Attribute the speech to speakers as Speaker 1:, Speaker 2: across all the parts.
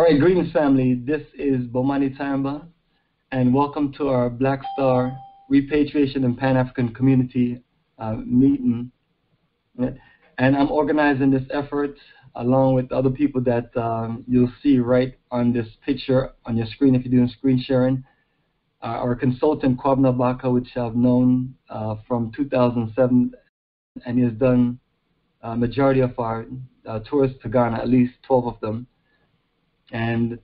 Speaker 1: All right, greetings, family. This is Bomani Tyehimba, and welcome to our Black Star Repatriation and Pan African Community uh, meeting. And I'm organizing this effort along with other people that um, you'll see right on this picture on your screen if you're doing screen sharing. Uh, our consultant, Kwabna Baka, which I've known uh, from 2007, and he has done a uh, majority of our uh, tours to Ghana, at least 12 of them. And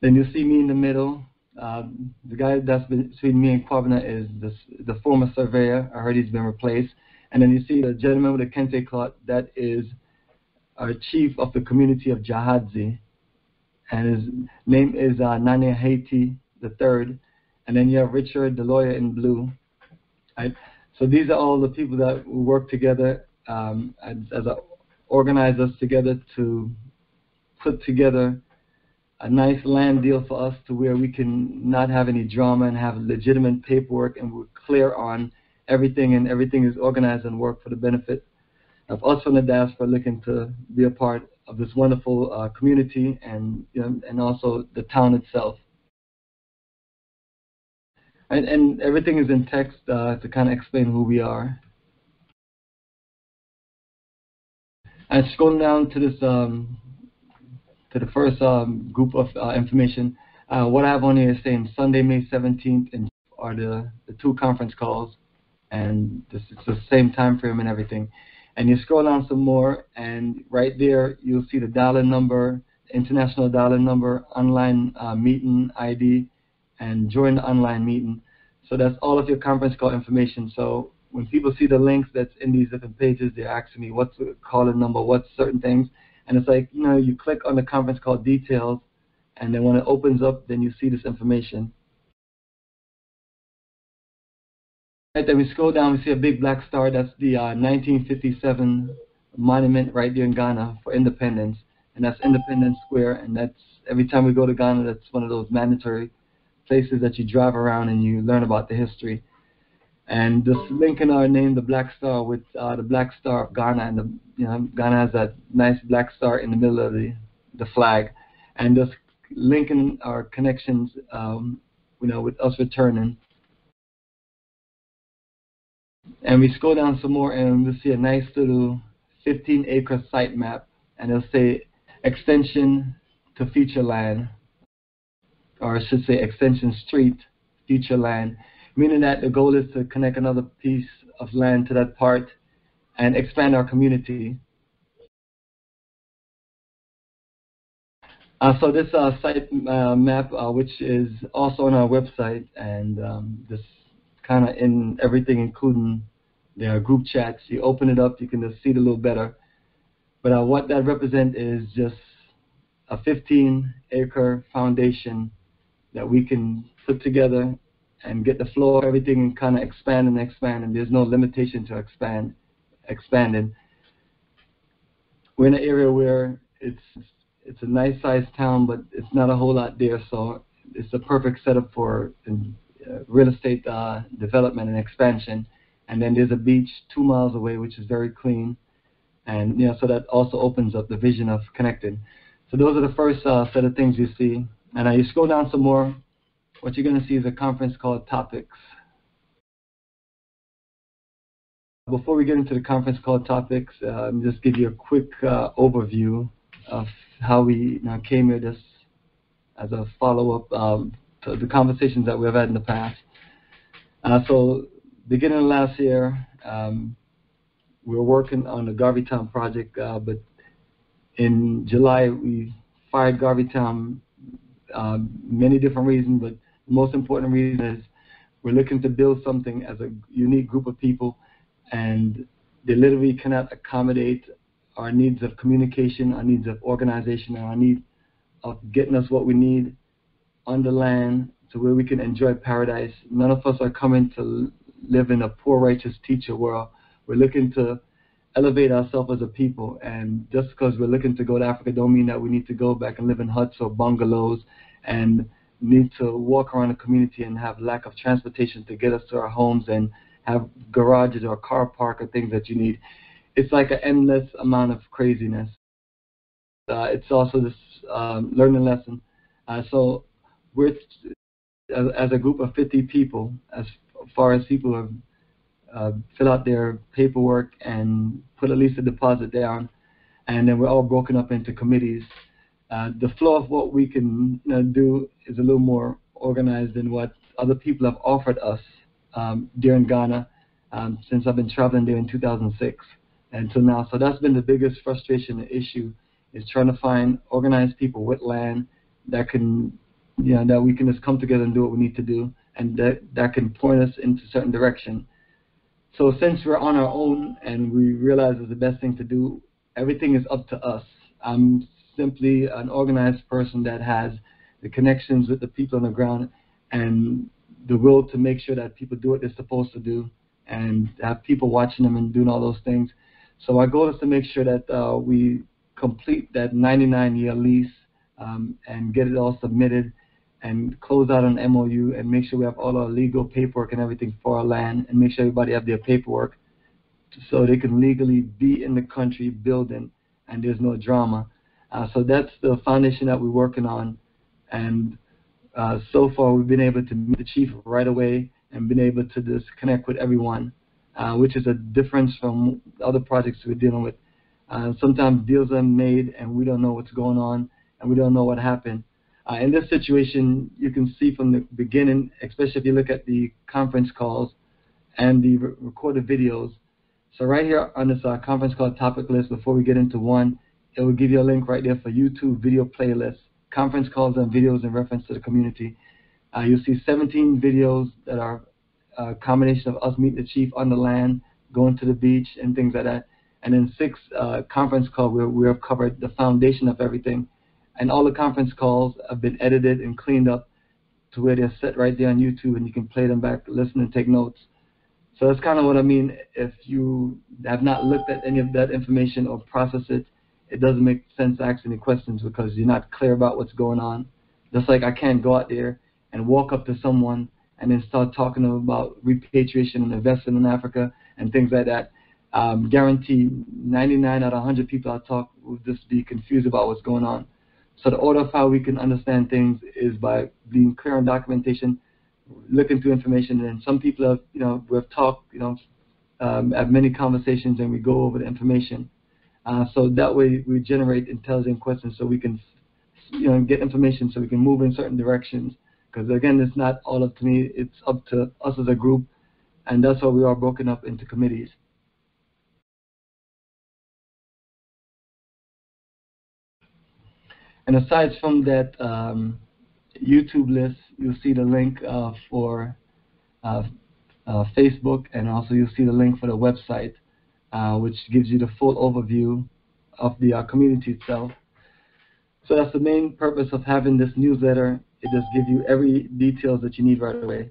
Speaker 1: then you'll see me in the middle. Uh, the guy that's between me and Kwabna is the, the former surveyor. I heard he's been replaced. And then you see the gentleman with the kente cloth, that is our chief of the community of Gyaahadze. And his name is uh, Nane Haiti III. And then you have Richard, the lawyer in blue. Right? So these are all the people that work together um, as, as organize us together to put together a nice land deal for us to where we can not have any drama and have legitimate paperwork and we're clear on everything and everything is organized and work for the benefit of us from the diaspora looking to be a part of this wonderful uh, community and you know, and also the town itself. And, and everything is in text uh, to kind of explain who we are. And scrolling down to this um, to the first um, group of uh, information, uh, what I have on here is saying Sunday, May 17th, and are the, the two conference calls, and this, it's the same time frame and everything. And you scroll down some more, and right there you'll see the dollar number, international dollar number, online uh, meeting ID, and join the online meeting. So that's all of your conference call information. So when people see the links that's in these different pages, they're asking me what's the calling number, what's certain things. And it's like, you know, you click on the conference call details, and then when it opens up, then you see this information. Right, then we scroll down, we see a big black star. That's the uh, 1957 monument right there in Ghana for independence. And that's Independence Square. And that's every time we go to Ghana, that's one of those mandatory places that you drive around and you learn about the history. And just linking our name, the Black Star, with uh, the Black Star of Ghana. And the, you know, Ghana has that nice black star in the middle of the, the flag. And just linking our connections, um, you know, with us returning and we scroll down some more and we'll see a nice little 15 acre site map and it'll say extension to future land or I should say extension street future land meaning that the goal is to connect another piece of land to that part and expand our community. Uh, so this uh, site uh, map, uh, which is also on our website, and um, this kind of in everything, including their group chats. You open it up, you can just see it a little better. But uh, what that represents is just a 15 acre foundation that we can put together and get the flow of everything and kind of expand and expand, and there's no limitation to expand, expanding. We're in an area where it's it's a nice sized town, but it's not a whole lot there, so it's a perfect setup for uh, real estate uh, development and expansion. And then there's a beach two miles away, which is very clean, and you know, so that also opens up the vision of connecting. So those are the first uh, set of things you see. And uh, you scroll down some more, what you're going to see is a conference called Topics. Before we get into the conference called Topics, uh, me just give you a quick uh, overview of how we came here just as a follow-up um, to the conversations that we've had in the past. Uh, so beginning of last year, um, we were working on the Garveytown project, uh, but in July we fired Garveytown. Uh, many different reasons, but most important reason is we're looking to build something as a unique group of people, and they literally cannot accommodate our needs of communication, our needs of organization, and our need of getting us what we need on the land to where we can enjoy paradise. None of us are coming to live in a poor righteous teacher world. We're looking to elevate ourselves as a people. And just because we're looking to go to Africa don't mean that we need to go back and live in huts or bungalows and need to walk around the community and have lack of transportation to get us to our homes and have garages or car park or things that you need. It's like an endless amount of craziness. uh, it's also this um, learning lesson. Uh, so we're as, as, a group of 50 people, as far as people have uh, fill out their paperwork and put at least a deposit down, and then we're all broken up into committees. Uh, the flow of what we can you know, do is a little more organized than what other people have offered us um, during Ghana um, since I've been traveling there in 2006 until now. So that's been the biggest frustration and issue is trying to find organized people with land that can, you know, that we can just come together and do what we need to do, and that that can point us into a certain direction. So since we're on our own and we realize it's the best thing to do, everything is up to us. I'm simply an organized person that has the connections with the people on the ground and the will to make sure that people do what they're supposed to do and have people watching them and doing all those things. So our goal is to make sure that uh, we complete that 99-year lease um, and get it all submitted and close out an MOU and make sure we have all our legal paperwork and everything for our land and make sure everybody have their paperwork so they can legally be in the country building and there's no drama. Uh, so that's the foundation that we're working on. And uh, so far we've been able to meet the chief right away and been able to just connect with everyone, uh, which is a difference from other projects we're dealing with. Uh, sometimes deals are made and we don't know what's going on and we don't know what happened. Uh, in this situation, you can see from the beginning, especially if you look at the conference calls and the re recorded videos. So right here on this uh, conference call topic list, before we get into one, it will give you a link right there for YouTube video playlist, conference calls and videos in reference to the community. Uh, you'll see 17 videos that are a uh, combination of us meeting the chief on the land, going to the beach, and things like that. And then six uh, conference calls where we have covered the foundation of everything and all the conference calls have been edited and cleaned up to where they're set right there on YouTube and you can play them back, listen and take notes. So that's kind of what I mean. If you have not looked at any of that information or processed it, it doesn't make sense to ask any questions because you're not clear about what's going on. Just like I can't go out there and walk up to someone and then start talking about repatriation and investing in Africa and things like that. Um, guarantee 99 out of 100 people I talk will just be confused about what's going on. So the order of how we can understand things is by being clear on documentation, looking through information, and some people have, you know, we've talked, you know, um, have many conversations and we go over the information. Uh, so that way we generate intelligent questions so we can, you know, get information so we can move in certain directions. Because again, it's not all up to me; it's up to us as a group, and that's why we are broken up into committees. And aside from that um, YouTube list, you'll see the link uh, for uh, uh, Facebook, and also you'll see the link for the website, uh, which gives you the full overview of the uh, community itself. So that's the main purpose of having this newsletter. It just gives you every details that you need right away.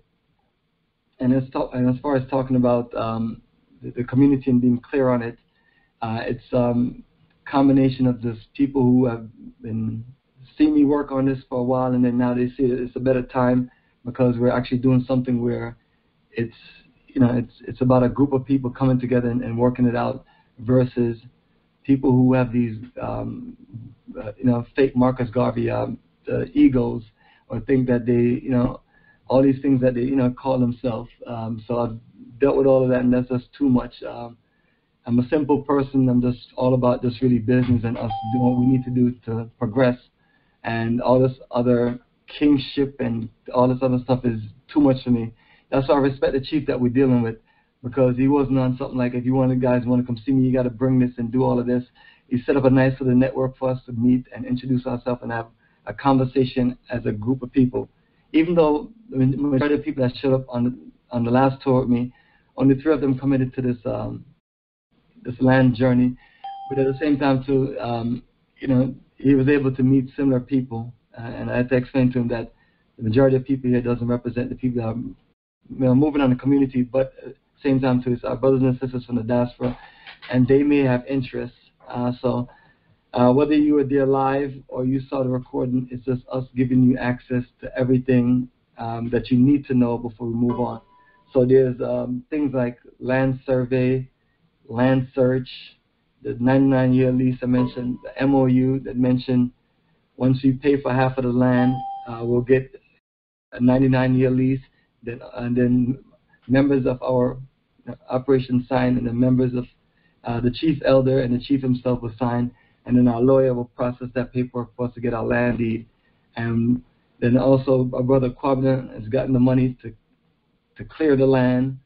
Speaker 1: And as, and as far as talking about um, the, the, community and being clear on it, uh, it's um, combination of just people who have been seeing me work on this for a while, and then now they see that it's a better time because we're actually doing something where it's you know it's it's about a group of people coming together and, and working it out versus people who have these um, uh, you know fake Marcus Garvey um, uh, egos or think that they you know all these things that they you know call themselves. Um, so I've dealt with all of that, and that's just too much. Um, I'm a simple person. I'm just all about just really business and us doing what we need to do to progress. And all this other kingship and all this other stuff is too much for me. That's why I respect the chief that we're dealing with because he wasn't on something like if you want to guys want to come see me, you got to bring this and do all of this. He set up a nice little network for us to meet and introduce ourselves and have a conversation as a group of people. Even though the majority of people that showed up on the, on the last tour with me, only three of them committed to this um, this land journey, but at the same time too, um, you know, he was able to meet similar people, uh, and I had to explain to him that the majority of people here doesn't represent the people that are you know, moving on the community, but at the same time too, it's our brothers and sisters from the diaspora, and they may have interests. Uh, so uh, whether you were there live or you saw the recording, it's just us giving you access to everything um, that you need to know before we move on. So there's um, things like land survey, land search, the 99-year lease I mentioned, the MOU that mentioned once we pay for half of the land, uh, we'll get a 99-year lease. Then and then members of our operation sign, and the members of uh, the chief elder and the chief himself will sign, and then our lawyer will process that paperwork for us to get our land deed. And then also our brother Kwabna has gotten the money to to clear the land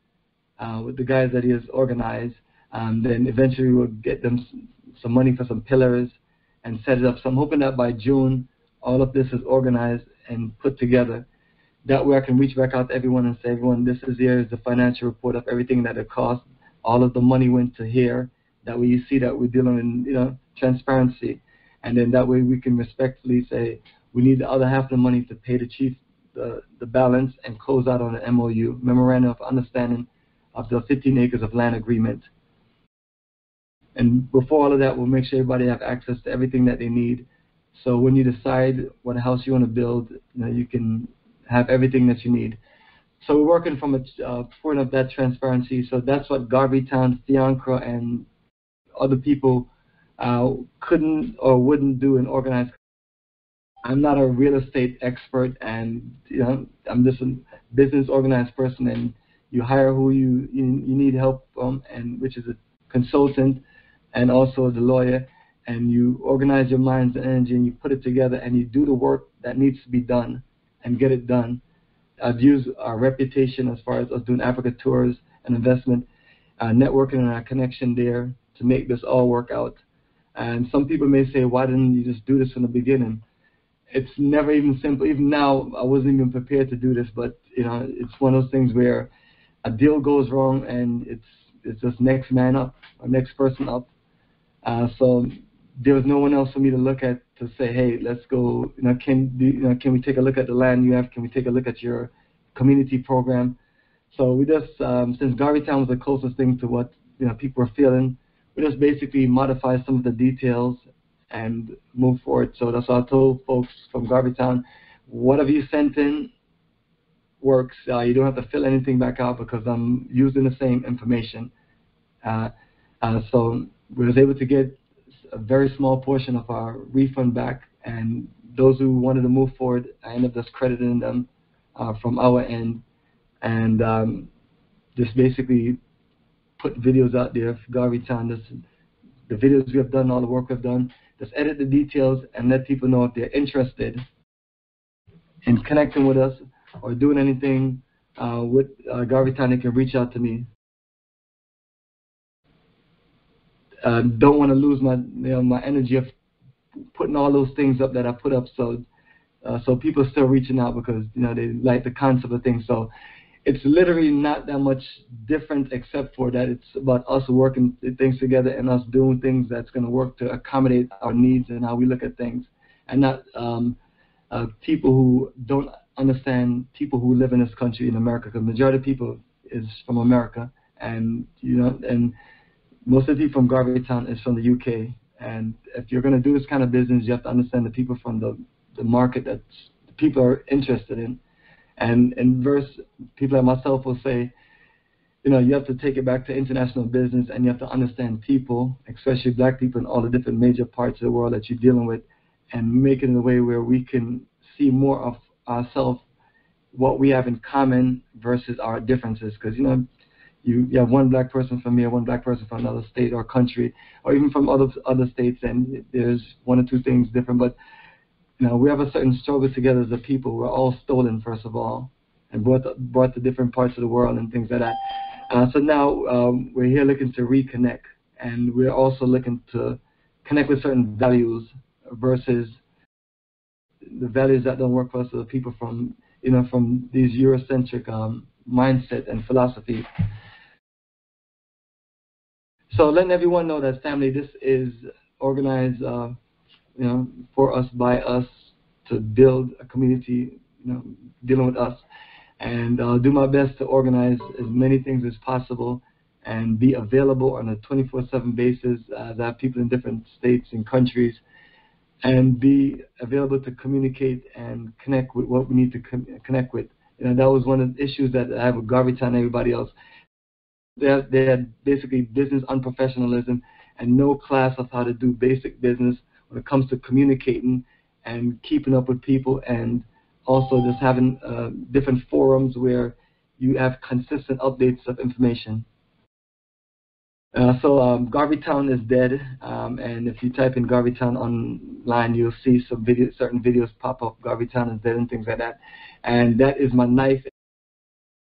Speaker 1: uh, with the guys that he has organized. Um, then eventually we'll get them some money for some pillars and set it up. So I'm hoping that by June, all of this is organized and put together. That way I can reach back out to everyone and say, everyone, this is here is the financial report of everything that it cost. All of the money went to here. That way you see that we're dealing in, you know, transparency. And then that way we can respectfully say, we need the other half of the money to pay the chief the, the balance and close out on an MOU, Memorandum of Understanding of the 15 acres of land agreement. And before all of that, we'll make sure everybody have access to everything that they need. So when you decide what house you want to build, you know, you can have everything that you need. So we're working from a uh, point of that transparency. So that's what Garveytown, Fiancra, and other people uh, couldn't or wouldn't do in organized. I'm not a real estate expert, and you know, I'm just a business organized person, and you hire who you you, you need help from, and which is a consultant and also the lawyer, and you organize your minds and energy and you put it together and you do the work that needs to be done and get it done. I've used our reputation as far as us doing Africa tours and investment, uh, networking and our connection there to make this all work out. And some people may say, why didn't you just do this from the beginning? It's never even simple. Even now, I wasn't even prepared to do this, but you know, it's one of those things where a deal goes wrong and it's it's just next man up or next person up. Uh, so there was no one else for me to look at to say, hey, let's go. You know, can do, you know, can we take a look at the land you have? Can we take a look at your community program? So we just, um, since Garveytown was the closest thing to what you know people were feeling, we just basically modified some of the details and move forward. So that's what I told folks from Garveytown. Whatever you sent in works. Uh, you don't have to fill anything back out because I'm using the same information. Uh, uh, so we was able to get a very small portion of our refund back, and those who wanted to move forward, I ended up just crediting them uh, from our end, and um, just basically put videos out there for Garveytown. This, the videos we have done, all the work we've done, just edit the details and let people know if they're interested in connecting with us or doing anything uh, with uh, Garveytown, they can reach out to me. Uh, don't want to lose my you know my energy of putting all those things up that I put up. So uh, so people are still reaching out because you know they like the concept of things. So it's literally not that much different except for that it's about us working things together and us doing things that's going to work to accommodate our needs and how we look at things, and not um, uh, people who don't understand people who live in this country in America. Because majority of people is from America, and you know and most of the people from Garveytown is from the UK. And if you're going to do this kind of business, you have to understand the people from the, the market that the people are interested in. And in verse, people like myself will say, you know, you have to take it back to international business and you have to understand people, especially black people in all the different major parts of the world that you're dealing with, and make it in a way where we can see more of ourselves, what we have in common versus our differences. Because, you know, you, you have one black person from here, one black person from another state or country, or even from other other states, and there's one or two things different. But you know, we have a certain struggle together as a people. We're all stolen, first of all, and brought to, brought to different parts of the world and things like that. Uh, so now um, we're here looking to reconnect, and we're also looking to connect with certain values versus the values that don't work for us, the people from you know from these Eurocentric um, mindset and philosophy. So letting everyone know that family, this is organized, uh, you know, for us by us to build a community, you know, dealing with us, and uh, do my best to organize as many things as possible and be available on a 24/7 basis. Uh, people in different states and countries, and be available to communicate and connect with what we need to connect with. You know, that was one of the issues that I have with Garveytown and everybody else they had, they had basically business unprofessionalism, and no class of how to do basic business when it comes to communicating and keeping up with people and also just having uh, different forums where you have consistent updates of information. Uh, so um, Garveytown is dead, um, and if you type in Garveytown online, you'll see some video, certain videos pop up. Garveytown is dead and things like that, and that is my knife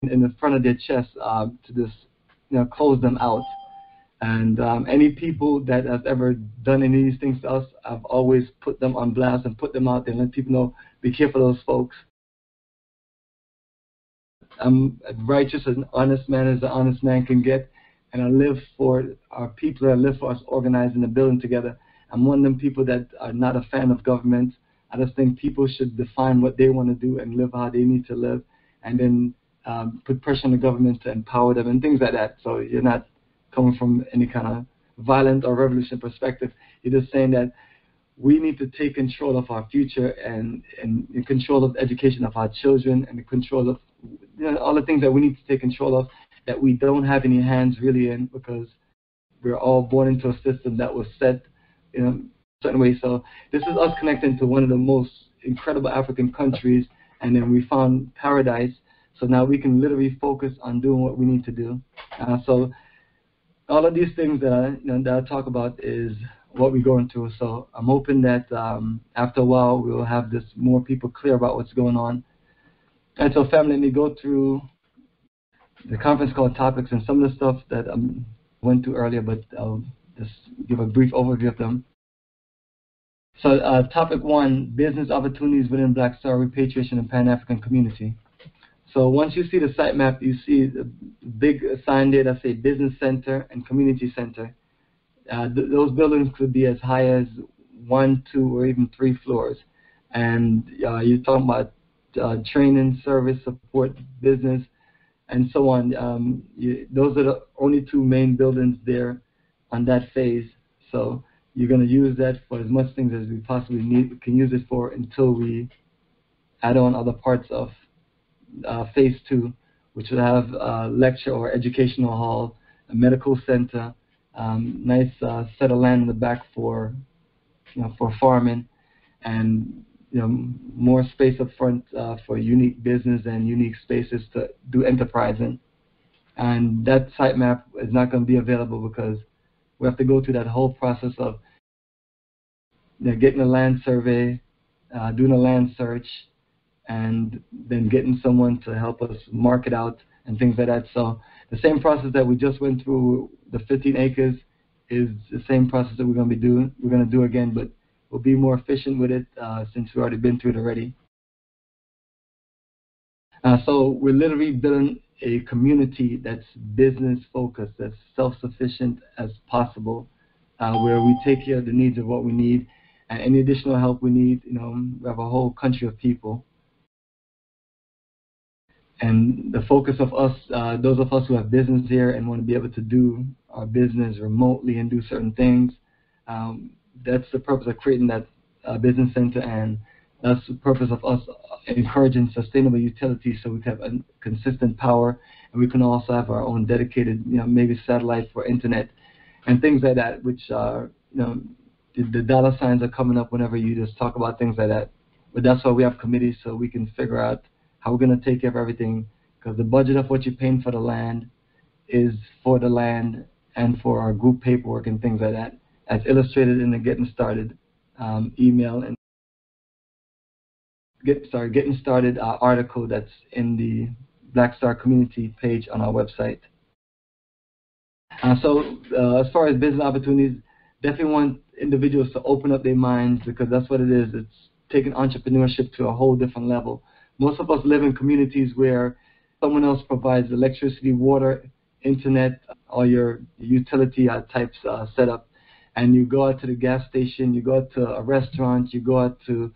Speaker 1: in the front of their chest uh, to just you know close them out. And um, any people that have ever done any of these things to us, I've always put them on blast and put them out there and let people know, be careful of those folks. I'm righteous and honest man as an honest man can get, and I live for our people. I live for us organizing and building together. I'm one of them people that are not a fan of government. I just think people should define what they want to do and live how they need to live, and then um, put pressure on the government to empower them and things like that. So you're not coming from any kind of violent or revolution perspective. You're just saying that we need to take control of our future and, and control of education of our children and the control of you know, all the things that we need to take control of that we don't have any hands really in because we're all born into a system that was set in a certain way. So this is us connecting to one of the most incredible African countries, and then we found paradise. So now we can literally focus on doing what we need to do. Uh, so all of these things that I, you know, that I talk about is what we're going through. So I'm hoping that um, after a while we'll have this more people clear about what's going on. And so family, let me go through the conference call topics and some of the stuff that I um, went through earlier, but I'll just give a brief overview of them. So uh, topic one, business opportunities within Black Star repatriation and Pan-African community. So once you see the site map, you see the big sign there that say business center and community center. Uh, th those buildings could be as high as one, two, or even three floors. And uh, you're talking about uh, training, service, support, business, and so on. Um, you, those are the only two main buildings there on that phase. So you're going to use that for as much things as we possibly need, can use it for until we add on other parts of uh, phase two, which will have a lecture or educational hall, a medical center, um, nice uh, set of land in the back for, you know, for farming, and you know, more space up front uh, for unique business and unique spaces to do enterprising. And that sitemap is not going to be available because we have to go through that whole process of you know, getting a land survey, uh, doing a land search, and then getting someone to help us mark it out and things like that. So the same process that we just went through the 15 acres is the same process that we're going to be doing. We're going to do again, but we'll be more efficient with it uh, since we've already been through it already. Uh, so we're literally building a community that's business focused, that's self-sufficient as possible, uh, where we take care of the needs of what we need, and any additional help we need, you know, we have a whole country of people. And the focus of us, uh, those of us who have business here and want to be able to do our business remotely and do certain things, um, that's the purpose of creating that uh, business center, and that's the purpose of us encouraging sustainable utilities so we have a consistent power, and we can also have our own dedicated, you know, maybe satellite for internet and things like that, which are, you know, the, the dollar signs are coming up whenever you just talk about things like that. But that's why we have committees so we can figure out how we're going to take care of everything because the budget of what you're paying for the land is for the land and for our group paperwork and things like that as illustrated in the Getting Started um, email and get sorry Getting Started uh, article that's in the Black Star community page on our website. Uh, so uh, as far as business opportunities, definitely want individuals to open up their minds because that's what it is. It's taking entrepreneurship to a whole different level. Most of us live in communities where someone else provides electricity, water, internet, all your utility uh, types uh, set up and you go out to the gas station, you go out to a restaurant, you go out to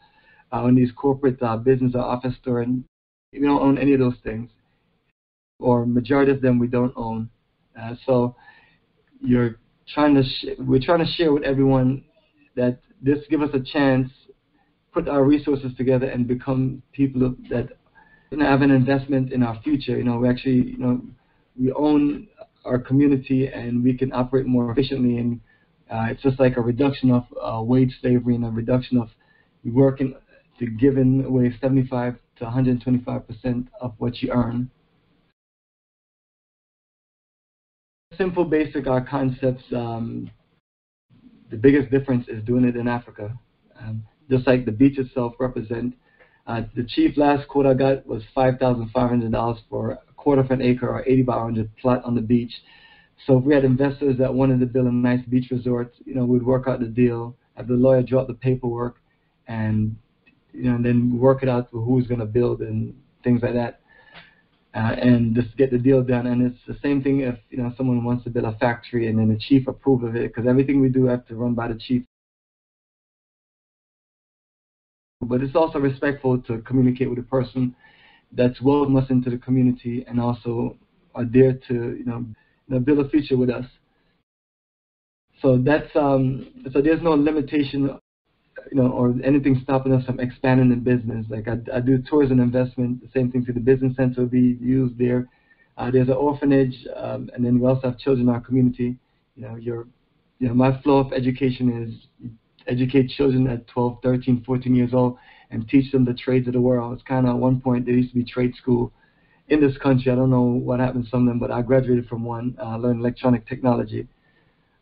Speaker 1: uh, one of these corporate uh, business or office store, and you don't own any of those things, or majority of them we don't own. Uh, so you're trying to we're trying to share with everyone that this gives us a chance, put our resources together, and become people that you know, have an investment in our future. You know, we actually you know we own our community and we can operate more efficiently and Uh, it's just like a reduction of uh, wage slavery and a reduction of working to giving away 75 to 125 percent of what you earn. Simple, basic are concepts. Um, the biggest difference is doing it in Africa. Um, just like the beach itself represent. Uh, the chief last quote I got was $5,500 for a quarter of an acre or 80 by 100 plot on the beach. So if we had investors that wanted to build a nice beach resort, you know, we'd work out the deal, have the lawyer draw up the paperwork, and you know, and then work it out for who's going to build and things like that, uh, and just get the deal done. And it's the same thing if you know someone wants to build a factory and then the chief approve of it, because everything we do have to run by the chief. But it's also respectful to communicate with a person that's welcome us into the community and also are there to you know know, build a future with us. So that's um, so there's no limitation, you know, or anything stopping us from expanding the business. Like I, I do tourism investment, the same thing to the business center will be used there. Uh, there's an orphanage, um, and then we also have children in our community. You know, your, you know, my flow of education is educate children at 12, 13, 14 years old and teach them the trades of the world. It's kind of at one point there used to be trade school in this country. I don't know what happened to some of them, but I graduated from one. I uh, learned electronic technology,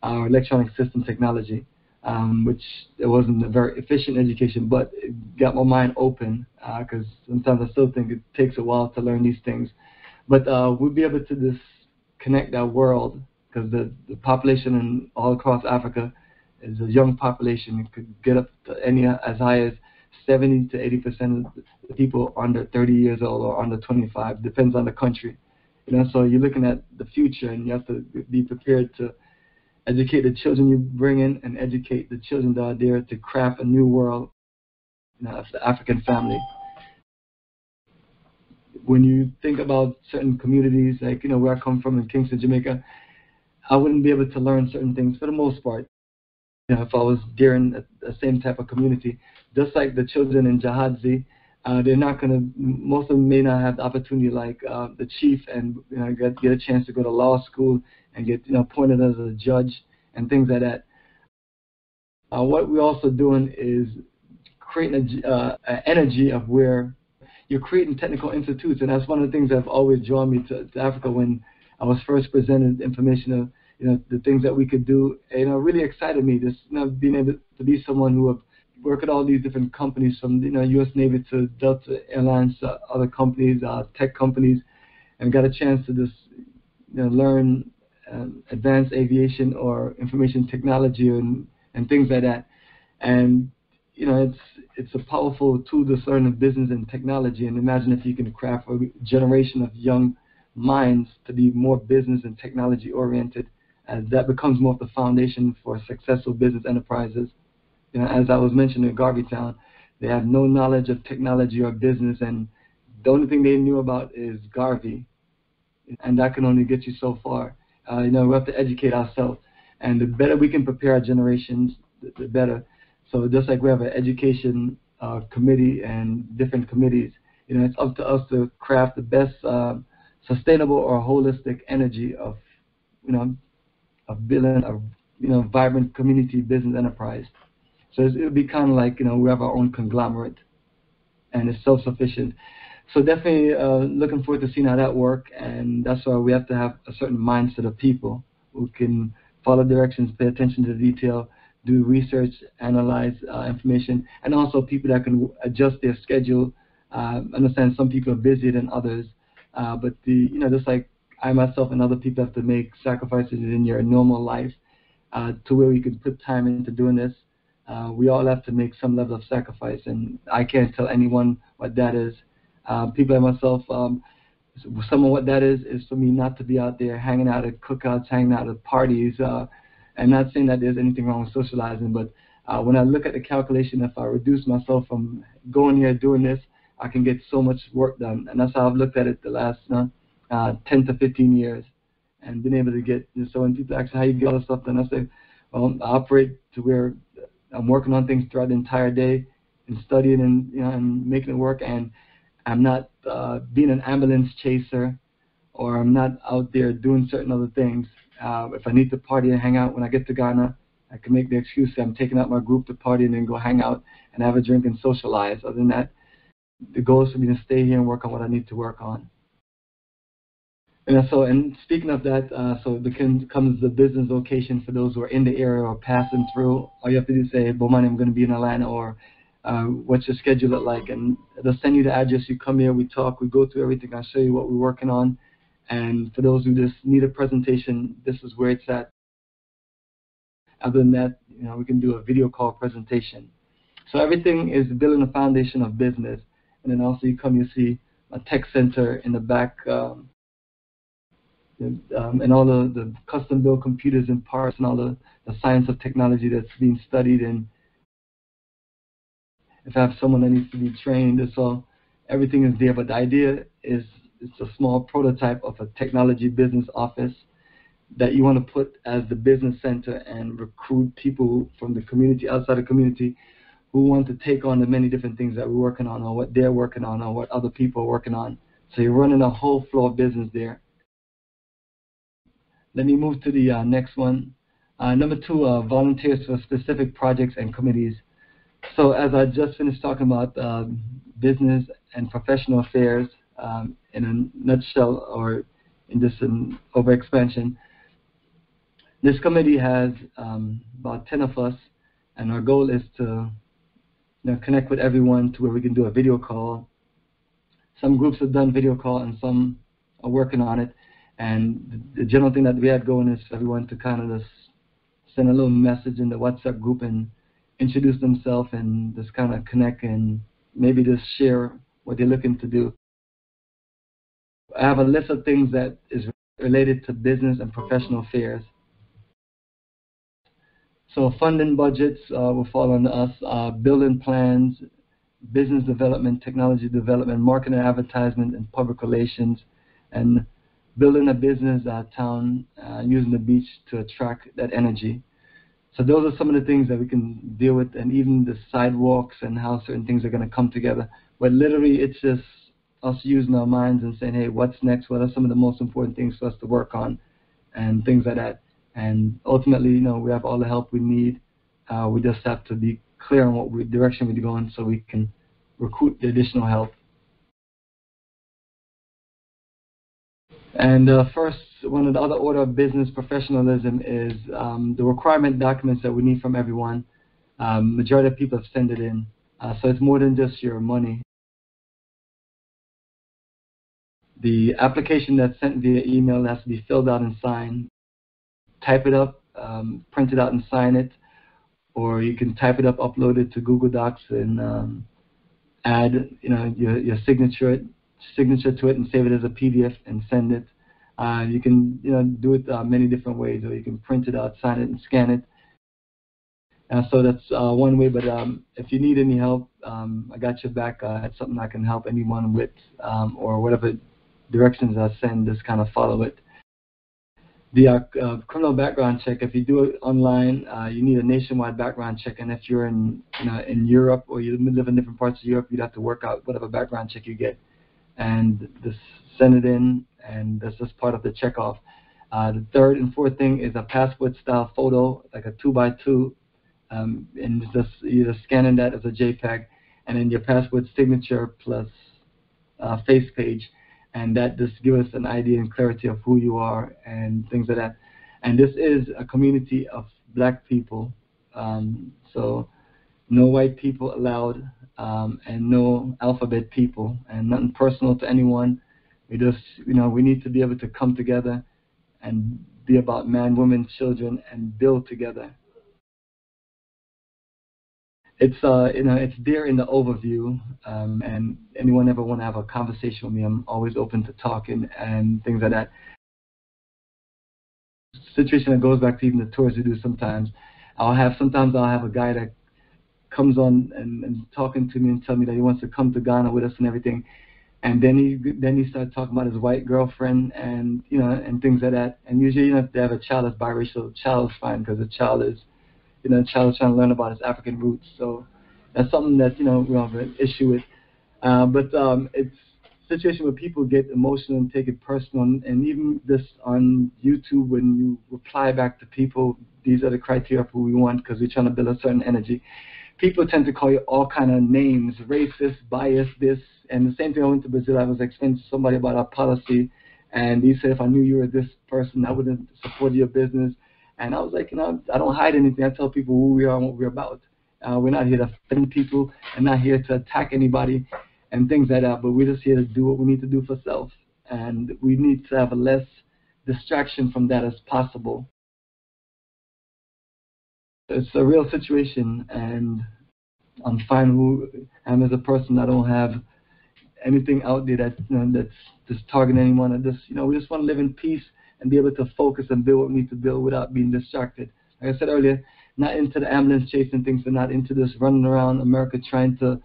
Speaker 1: uh, or electronic system technology, um, which it wasn't a very efficient education, but it got my mind open because uh, sometimes I still think it takes a while to learn these things. But uh, we'll be able to just connect that world because the, the population in all across Africa a young population. It could get up to any as high as 70 to 80 percent of the people under 30 years old or under 25. Depends on the country. You know, so you're looking at the future, and you have to be prepared to educate the children you bring in, and educate the children that are there to craft a new world. You know, of the African family. When you think about certain communities, like you know where I come from in Kingston, Jamaica, I wouldn't be able to learn certain things for the most part you know, if I was during the same type of community, just like the children in Gyaahadze, uh, they're not going to, most of them may not have the opportunity like uh, the chief and you know, get, get a chance to go to law school and get you know, appointed as a judge and things like that. Uh, what we're also doing is creating a, uh, an energy of where you're creating technical institutes, and that's one of the things that have always drawn me to, to Africa when I was first presented information of you know, the things that we could do, you know, really excited me. Just you know, being able to be someone who have worked at all these different companies, from you know, U.S. Navy to Delta Airlines, to other companies, uh, tech companies, and got a chance to just you know, learn um, advanced aviation or information technology and and things like that. And you know, it's it's a powerful tool to learn in business and technology. And imagine if you can craft a generation of young minds to be more business and technology oriented as that becomes more of the foundation for successful business enterprises. You know, as I was mentioning in Garveytown, they have no knowledge of technology or business, and the only thing they knew about is Garvey, and that can only get you so far. Uh, you know, we have to educate ourselves, and the better we can prepare our generations, the, the better. So just like we have an education uh, committee and different committees, you know, it's up to us to craft the best uh, sustainable or holistic energy of, you know, of building a you know vibrant community business enterprise. So it would be kind of like you know we have our own conglomerate, and it's self-sufficient. So definitely uh, looking forward to seeing how that work, and that's why we have to have a certain mindset of people who can follow directions, pay attention to detail, do research, analyze uh, information, and also people that can adjust their schedule. Uh, understand some people are busier than others, uh, but the you know just like I myself and other people have to make sacrifices in your normal life uh, to where we can put time into doing this. Uh, we all have to make some level of sacrifice, and I can't tell anyone what that is. Uh, people like myself, um, some of what that is is for me not to be out there hanging out at cookouts, hanging out at parties, uh, and not saying that there's anything wrong with socializing, but uh, when I look at the calculation, if I reduce myself from going here doing this, I can get so much work done, and that's how I've looked at it the last uh, uh, 10 to 15 years and been able to get, you know, so when people ask how you get all this stuff done, I say, well, I operate to where I'm working on things throughout the entire day and studying and, you know, and making it work. And I'm not uh, being an ambulance chaser or I'm not out there doing certain other things. Uh, if I need to party and hang out when I get to Ghana, I can make the excuse that I'm taking out my group to party and then go hang out and have a drink and socialize. Other than that, the goal is for me to stay here and work on what I need to work on. And so, and speaking of that, uh, so the comes the business location for those who are in the area or passing through. All you have to do is say, Bomani, I'm going to be in Atlanta, or uh, what's your schedule look like? And they'll send you the address. You come here, we talk, we go through everything. I'll show you what we're working on. And for those who just need a presentation, this is where it's at. Other than that, you know, we can do a video call presentation. So everything is building a foundation of business. And then also you come, you see a tech center in the back. Um, um, and all the, the custom built computers and parts and all the, the science of technology that's being studied and if I have someone that needs to be trained so everything is there. But the idea is it's a small prototype of a technology business office that you want to put as the business center and recruit people from the community outside the community who want to take on the many different things that we're working on or what they're working on or what other people are working on. So you're running a whole floor of business there let me move to the uh, next one. Uh, number two, uh, volunteers for specific projects and committees. So as I just finished talking about uh, business and professional affairs um, in a nutshell or in just an overexpansion, this committee has um, about 10 of us and our goal is to you know, connect with everyone to where we can do a video call. Some groups have done video call and some are working on it. And the general thing that we had going is everyone to kind of just send a little message in the WhatsApp group and introduce themselves and just kind of connect and maybe just share what they're looking to do. I have a list of things that is related to business and professional affairs. So funding budgets uh, will fall under us, uh, building plans, business development, technology development, marketing advertisement, and public relations, and building a business uh, town uh, using the beach to attract that energy. So those are some of the things that we can deal with, and even the sidewalks and how certain things are going to come together. But literally, it's just us using our minds and saying, hey, what's next? What are some of the most important things for us to work on, and things like that. And ultimately, you know, we have all the help we need. Uh, we just have to be clear on what we, direction we're going, so we can recruit the additional help. And uh, first, one of the other order of business professionalism is um, the requirement documents that we need from everyone. Um, majority of people have sent it in. Uh, so it's more than just your money. The application that's sent via email has to be filled out and signed. Type it up, um, print it out and sign it. Or you can type it up, upload it to Google Docs and um, add you know, your, your signature signature to it and save it as a PDF and send it. Uh, you can you know do it uh, many different ways, or you can print it out, sign it, and scan it. Uh, so that's uh, one way. But um, if you need any help, um, I got your back. Uh, it's something I can help anyone with, um, or whatever directions I send, just kind of follow it. The uh, uh, criminal background check. If you do it online, you need a nationwide background check. And if you're in you know, in Europe or you live in different parts of Europe, you'd have to work out whatever background check you get and it in, and that's just part of the checkoff. Uh, the third and fourth thing is a passport style photo, like a two by two, um, and just you're scanning that as a JPEG, and then your passport signature plus uh, face page, and that just gives us an idea and clarity of who you are and things like that. And this is a community of black people, um, so no white people allowed um, and no alphabet people and nothing personal to anyone. We just, you know, we need to be able to come together and be about man, women, children, and build together. It's, uh, you know, it's there in the overview, um, and anyone ever want to have a conversation with me, I'm always open to talking and things like that. Situation that goes back to even the tours we do sometimes. I'll have sometimes I'll have a guy that comes on and, and talking to me and tell me that he wants to come to Ghana with us and everything. And then he then he started talking about his white girlfriend and you know and things like that. And usually you know if they have a child that's biracial, the child is fine because the child is you know the child is trying to learn about his African roots. So that's something that you know we don't have an issue with. Uh, but um, it's a situation where people get emotional and take it personal, and even this on YouTube when you reply back to people these are the criteria for who we want because we're trying to build a certain energy. People tend to call you all kind of names, racist, biased, this, and the same thing. I went to Brazil. I was explaining to somebody about our policy, and he said if I knew you were this person, I wouldn't support your business. And I was like, you know, I don't hide anything. I tell people who we are and what we're about. Uh, we're not here to offend people and not here to attack anybody and things like that, but we're just here to do what we need to do for self. And we need to have less distraction from that as possible. It's a real situation, and I'm fine who I am as a person. I don't have anything out there that you know, that's just targeting anyone. I just, you know, we just want to live in peace and be able to focus and build what we need to build without being distracted. Like I said earlier, not into the ambulance chasing things, but not into this running around America trying to,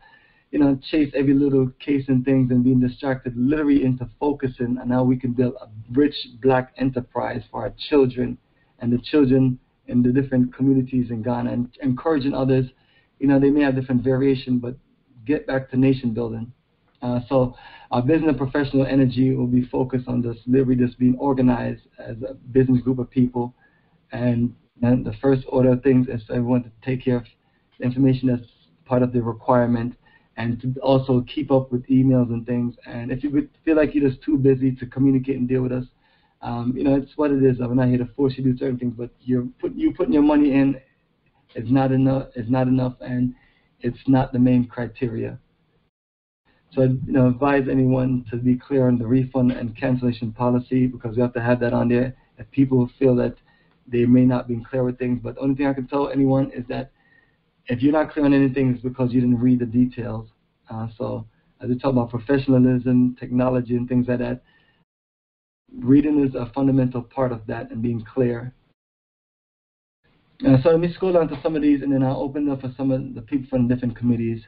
Speaker 1: you know, chase every little case and things and being distracted, literally into focusing on how we can build a rich black enterprise for our children and the children in the different communities in Ghana and encouraging others, you know, they may have different variation, but get back to nation building. Uh, so our business and professional energy will be focused on this, literally just being organized as a business group of people and and the first order of things is everyone to take care of the information that's part of the requirement and to also keep up with emails and things. And if you feel like you're just too busy to communicate and deal with us, um, you know, it's what it is. I'm not here to force you to do certain things, but you're you putting your money in is not enough. Is not enough, and it's not the main criteria. So, you know, advise anyone to be clear on the refund and cancellation policy because we have to have that on there. If people feel that they may not be clear with things, but the only thing I can tell anyone is that if you're not clear on anything, it's because you didn't read the details. Uh, so as we talk about professionalism, technology, and things like that, reading is a fundamental part of that and being clear. Uh, so let me scroll down to some of these, and then I'll open up for some of the people from different committees.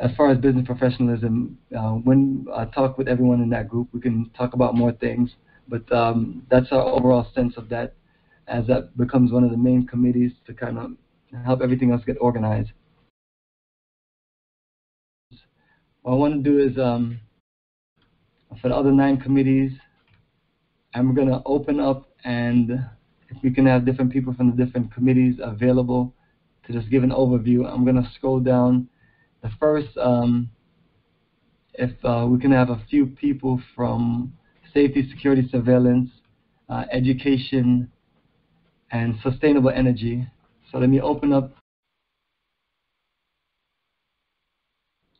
Speaker 1: As far as business professionalism, uh, when I talk with everyone in that group, we can talk about more things. But um, that's our overall sense of that as that becomes one of the main committees to kind of help everything else get organized. What I want to do is um, for the other nine committees, I'm going to open up and if we can have different people from the different committees available to just give an overview, I'm going to scroll down. The first, um, if uh, we can have a few people from safety, security, surveillance, uh, education, and sustainable energy. So let me open up.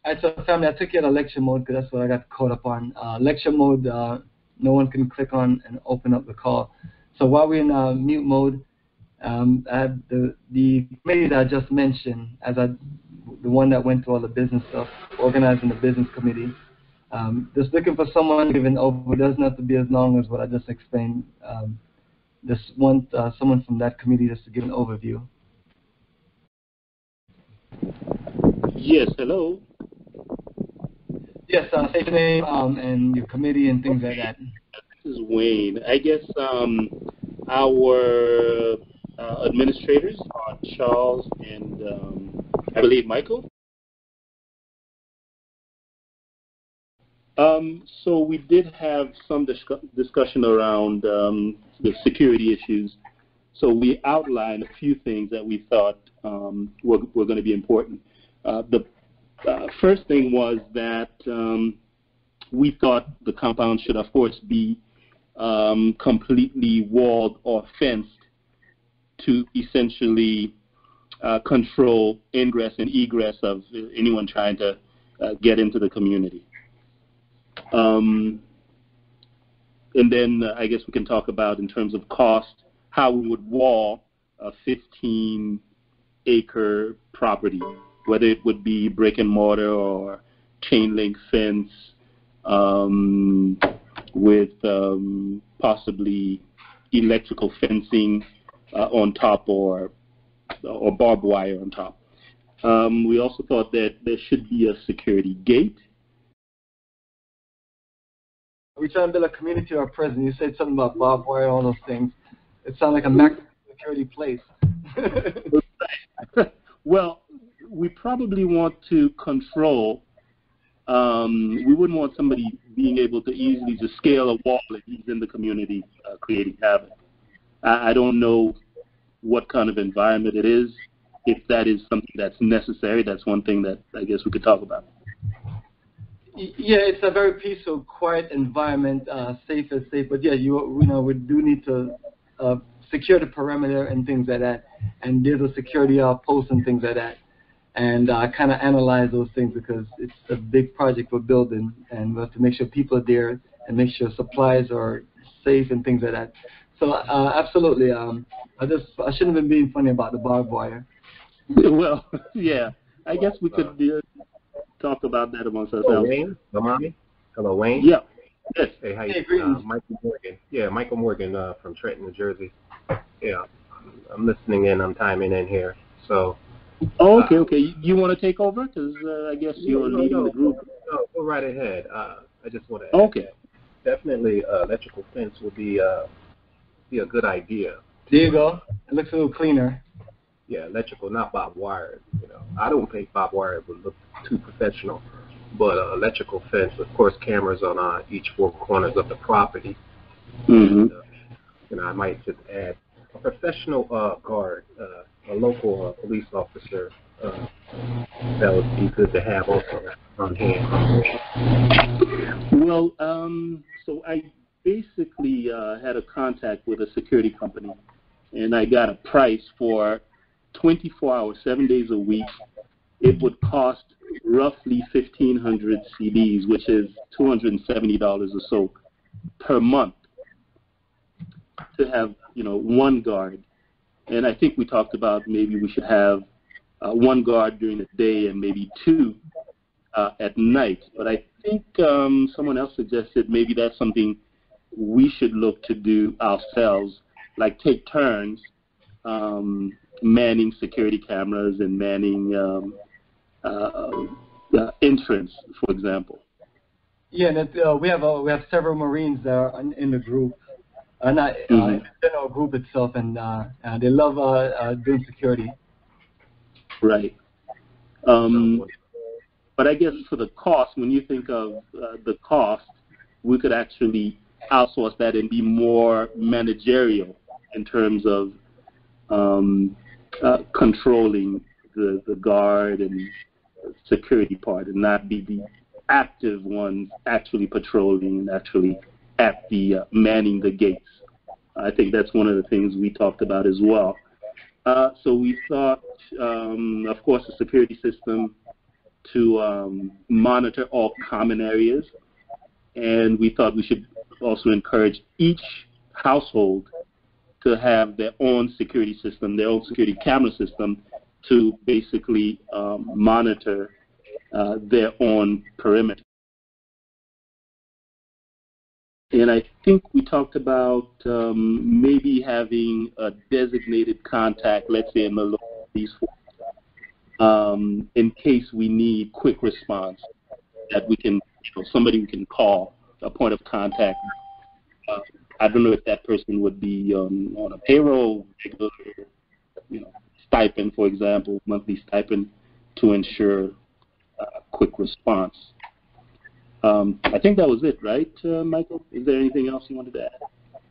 Speaker 1: All right, so family, I took you out of lecture mode because that's what I got caught up on. Uh, lecture mode, uh, no one can click on and open up the call. So while we're in uh, mute mode, um, the the committee that I just mentioned, as I, the one that went through all the business stuff, organizing the business committee, um, just looking for someone given over. It doesn't have to be as long as what I just explained. Um, just want uh, someone from that committee just to give an overview.
Speaker 2: Yes, hello.
Speaker 1: Yes, uh, say your name um, and your committee and things like that.
Speaker 2: This is Wayne. I guess um, our uh, administrators are Charles and um, I believe Michael. Um, so we did have some discussion around um, the security issues. So we outlined a few things that we thought um, were, were going to be important. Uh, the uh, first thing was that um, we thought the compound should, of course, be um, completely walled or fenced to essentially uh, control ingress and egress of anyone trying to uh, get into the community. Um, and then uh, I guess we can talk about in terms of cost how we would wall a 15 acre property, whether it would be brick and mortar or chain link fence um, with um, possibly electrical fencing uh, on top or or barbed wire on top. Um, we also thought that there should be a security gate Are
Speaker 1: we try to build a community or a prison. You said something about barbed wire, and all those things. It sounds like a maximum security place.
Speaker 2: well, we probably want to control. Um, we wouldn't want somebody being able to easily just scale a wall if he's in the community uh, creating havoc. I, I don't know what kind of environment it is. If that is something that's necessary, that's one thing that I guess we could talk about.
Speaker 1: Yeah, it's a very peaceful, quiet environment, uh, safe as safe. But yeah, you you know we do need to uh, secure the perimeter and things like that, and there's a security uh, post and things like that, and uh, kind of analyze those things because it's a big project we're building, and we have to make sure people are there and make sure supplies are safe and things like that. So uh, absolutely, um, I just I shouldn't have been being funny about the barbed wire.
Speaker 2: well, yeah, I guess we could uh, talk about that amongst
Speaker 3: Hello,
Speaker 2: ourselves.
Speaker 3: Wayne. Lamami. Hello, Wayne.
Speaker 2: Yeah. Yes.
Speaker 3: Hey, how
Speaker 1: Hey,
Speaker 3: you?
Speaker 1: greetings.
Speaker 3: Uh, Michael Morgan. Yeah, Michael Morgan uh, from Trenton, New Jersey. Yeah, I'm listening in. I'm timing in here. So.
Speaker 2: Oh, okay, okay. You, you want to take over? Because uh, I guess you're
Speaker 3: No,
Speaker 2: leading
Speaker 3: no,
Speaker 2: the group.
Speaker 3: No, go right ahead. Uh, I just want to.
Speaker 2: Okay.
Speaker 3: Definitely, uh, electrical fence would be uh, be a good idea.
Speaker 1: There you go. It looks a little cleaner.
Speaker 3: Yeah, electrical, not barbed wire. You know, I don't think barbed wire would look too professional, but uh, electrical fence, of course, cameras on uh, each four corners of the property.
Speaker 2: Mm-hmm.
Speaker 3: Uh, you know, I might just add a professional uh, guard, uh, a local uh, police officer. Uh, that would be good to have also on hand.
Speaker 2: Well, um, so I basically uh, had a contact with a security company, and I got a price for 24 hours, seven days a week. It would cost roughly 1,500 cedis, which is $270 or so per month to have, you know, one guard. And I think we talked about maybe we should have uh, one guard during the day and maybe two uh, at night. But I think um, someone else suggested maybe that's something we should look to do ourselves, like take turns um, manning security cameras and manning um, uh, uh, entrance, for example.
Speaker 1: Yeah, and it, uh, we have uh, we have several Marines in the group, uh, not uh,
Speaker 2: Mhm.
Speaker 1: in general group itself, and uh, uh, they love uh, uh, doing security.
Speaker 2: Right. Um, but I guess for the cost, when you think of uh, the cost, we could actually outsource that and be more managerial in terms of um, uh, controlling the, the guard and security part and not be the active ones actually patrolling and actually at the uh, manning the gates. I think that's one of the things we talked about as well. Uh, so we thought, um, of course, a security system to um, monitor all common areas, and we thought we should also encourage each household to have their own security system, their own security camera system, to basically um, monitor uh, their own perimeter. And I think we talked about um, maybe having a designated contact, let's say in the police um, in case we need quick response, that we can, you know, somebody we can call, a point of contact. Uh, I don't know if that person would be um, on a payroll, you know, stipend, for example, monthly stipend, to ensure uh, quick response. Um, I think that was it, right, uh, Michael? Is there anything else you wanted to add?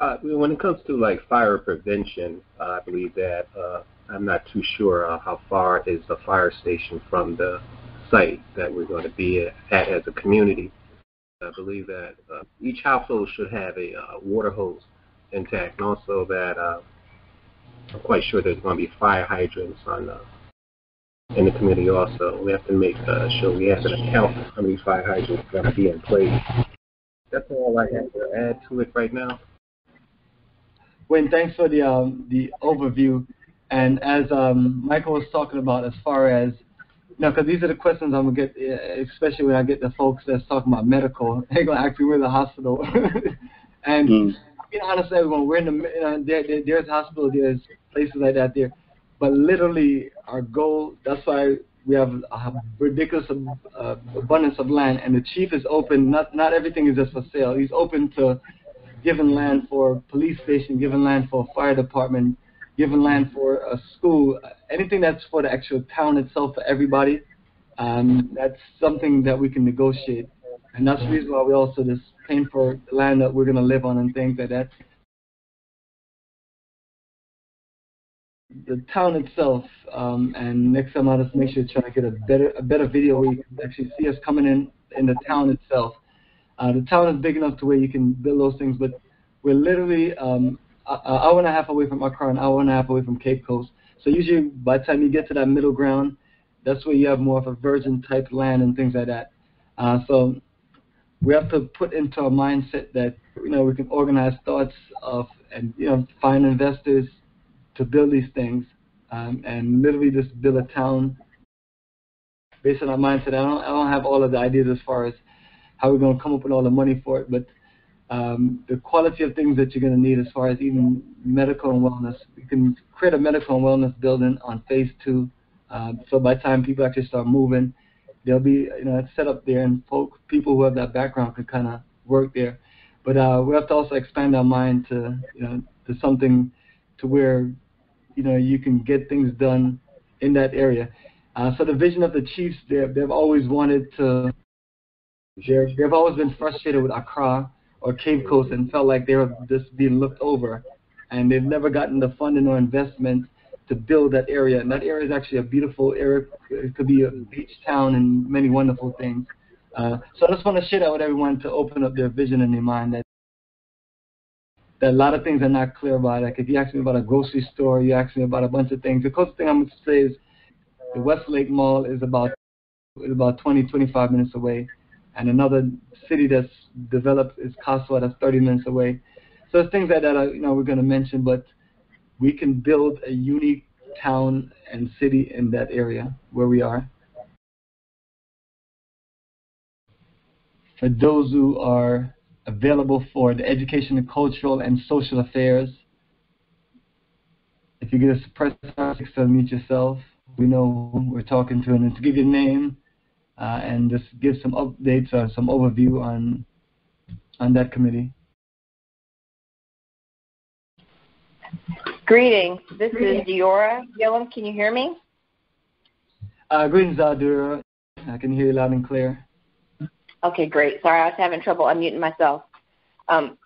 Speaker 3: Uh, when it comes to like fire prevention, uh, I believe that uh, I'm not too sure how far is the fire station from the site that we're going to be at as a community. I believe that uh, each household should have a uh, water hose intact, and also that uh, I'm quite sure there's going to be fire hydrants on uh, in the committee Also, we have to make uh, sure we have an account of how many fire hydrants are going to be in place. That's all I have to add to it right now.
Speaker 1: Wayne, thanks for the um, the overview. And as um, Michael was talking about, as far as you know, because these are the questions I'm gonna get, eh, especially when I get the folks that's talking about medical. They're gonna ask me where's the hospital, and
Speaker 2: Mm.
Speaker 1: being honest, everyone, we're in the you know, there, there, there's hospitals, there's places like that there, but literally our goal. That's why we have a ridiculous uh, abundance of land, and the chief is open. Not not everything is just for sale. He's open to giving land for police station, giving land for a fire department, giving land for a school, anything that's for the actual town itself for everybody. Um, that's something that we can negotiate, and that's the reason why we also just paying for the land that we're gonna live on and things like that. The town itself, um, and next time I'll just make sure to try to get a better a better video where you can actually see us coming in in the town itself. Uh, the town is big enough to where you can build those things, but we're literally um, an hour and a half away from Accra, an hour and a half away from Cape Coast. So usually by the time you get to that middle ground, that's where you have more of a virgin type land and things like that. Uh, so we have to put into our mindset that you know we can organize thoughts of and you know find investors to build these things um, and literally just build a town based on our mindset. I don't I don't have all of the ideas as far as how we're going to come up with all the money for it, but um, the quality of things that you're going to need as far as even medical and wellness. We can create a medical and wellness building on phase two. Um, so by the time people actually start moving, they'll be you know set up there, and folk people who have that background can kind of work there. But uh, we have to also expand our mind to you know to something to where you know you can get things done in that area. Uh, so the vision of the Chiefs, they've, they've always wanted to. They've, always been frustrated with Accra or Cape Coast and felt like they were just being looked over, and they've never gotten the funding or investment to build that area. And that area is actually a beautiful area. It could be a beach town and many wonderful things. Uh, so I just want to share that with everyone to open up their vision in their mind that that a lot of things are not clear about. Like if you ask me about a grocery store, you ask me about a bunch of things. The closest thing I'm going to say is the Westlake Mall is about is about 20, 25 minutes away, and another city that's developed is Kasoa, that's 30 minutes away. So it's things like that, are, you know, we're going to mention, but we can build a unique town and city in that area where we are. For those who are available for the education and cultural and social affairs, if you get a press six to unmute yourself, we know who we're talking to, and to give your name uh, and just give some updates or some overview on on that committee.
Speaker 4: Greetings. This is Diora Gillum. Can you hear me?
Speaker 1: Uh, greetings, Diora. I can hear you loud and clear.
Speaker 4: Okay, great. Sorry, I was having trouble unmuting myself. Um,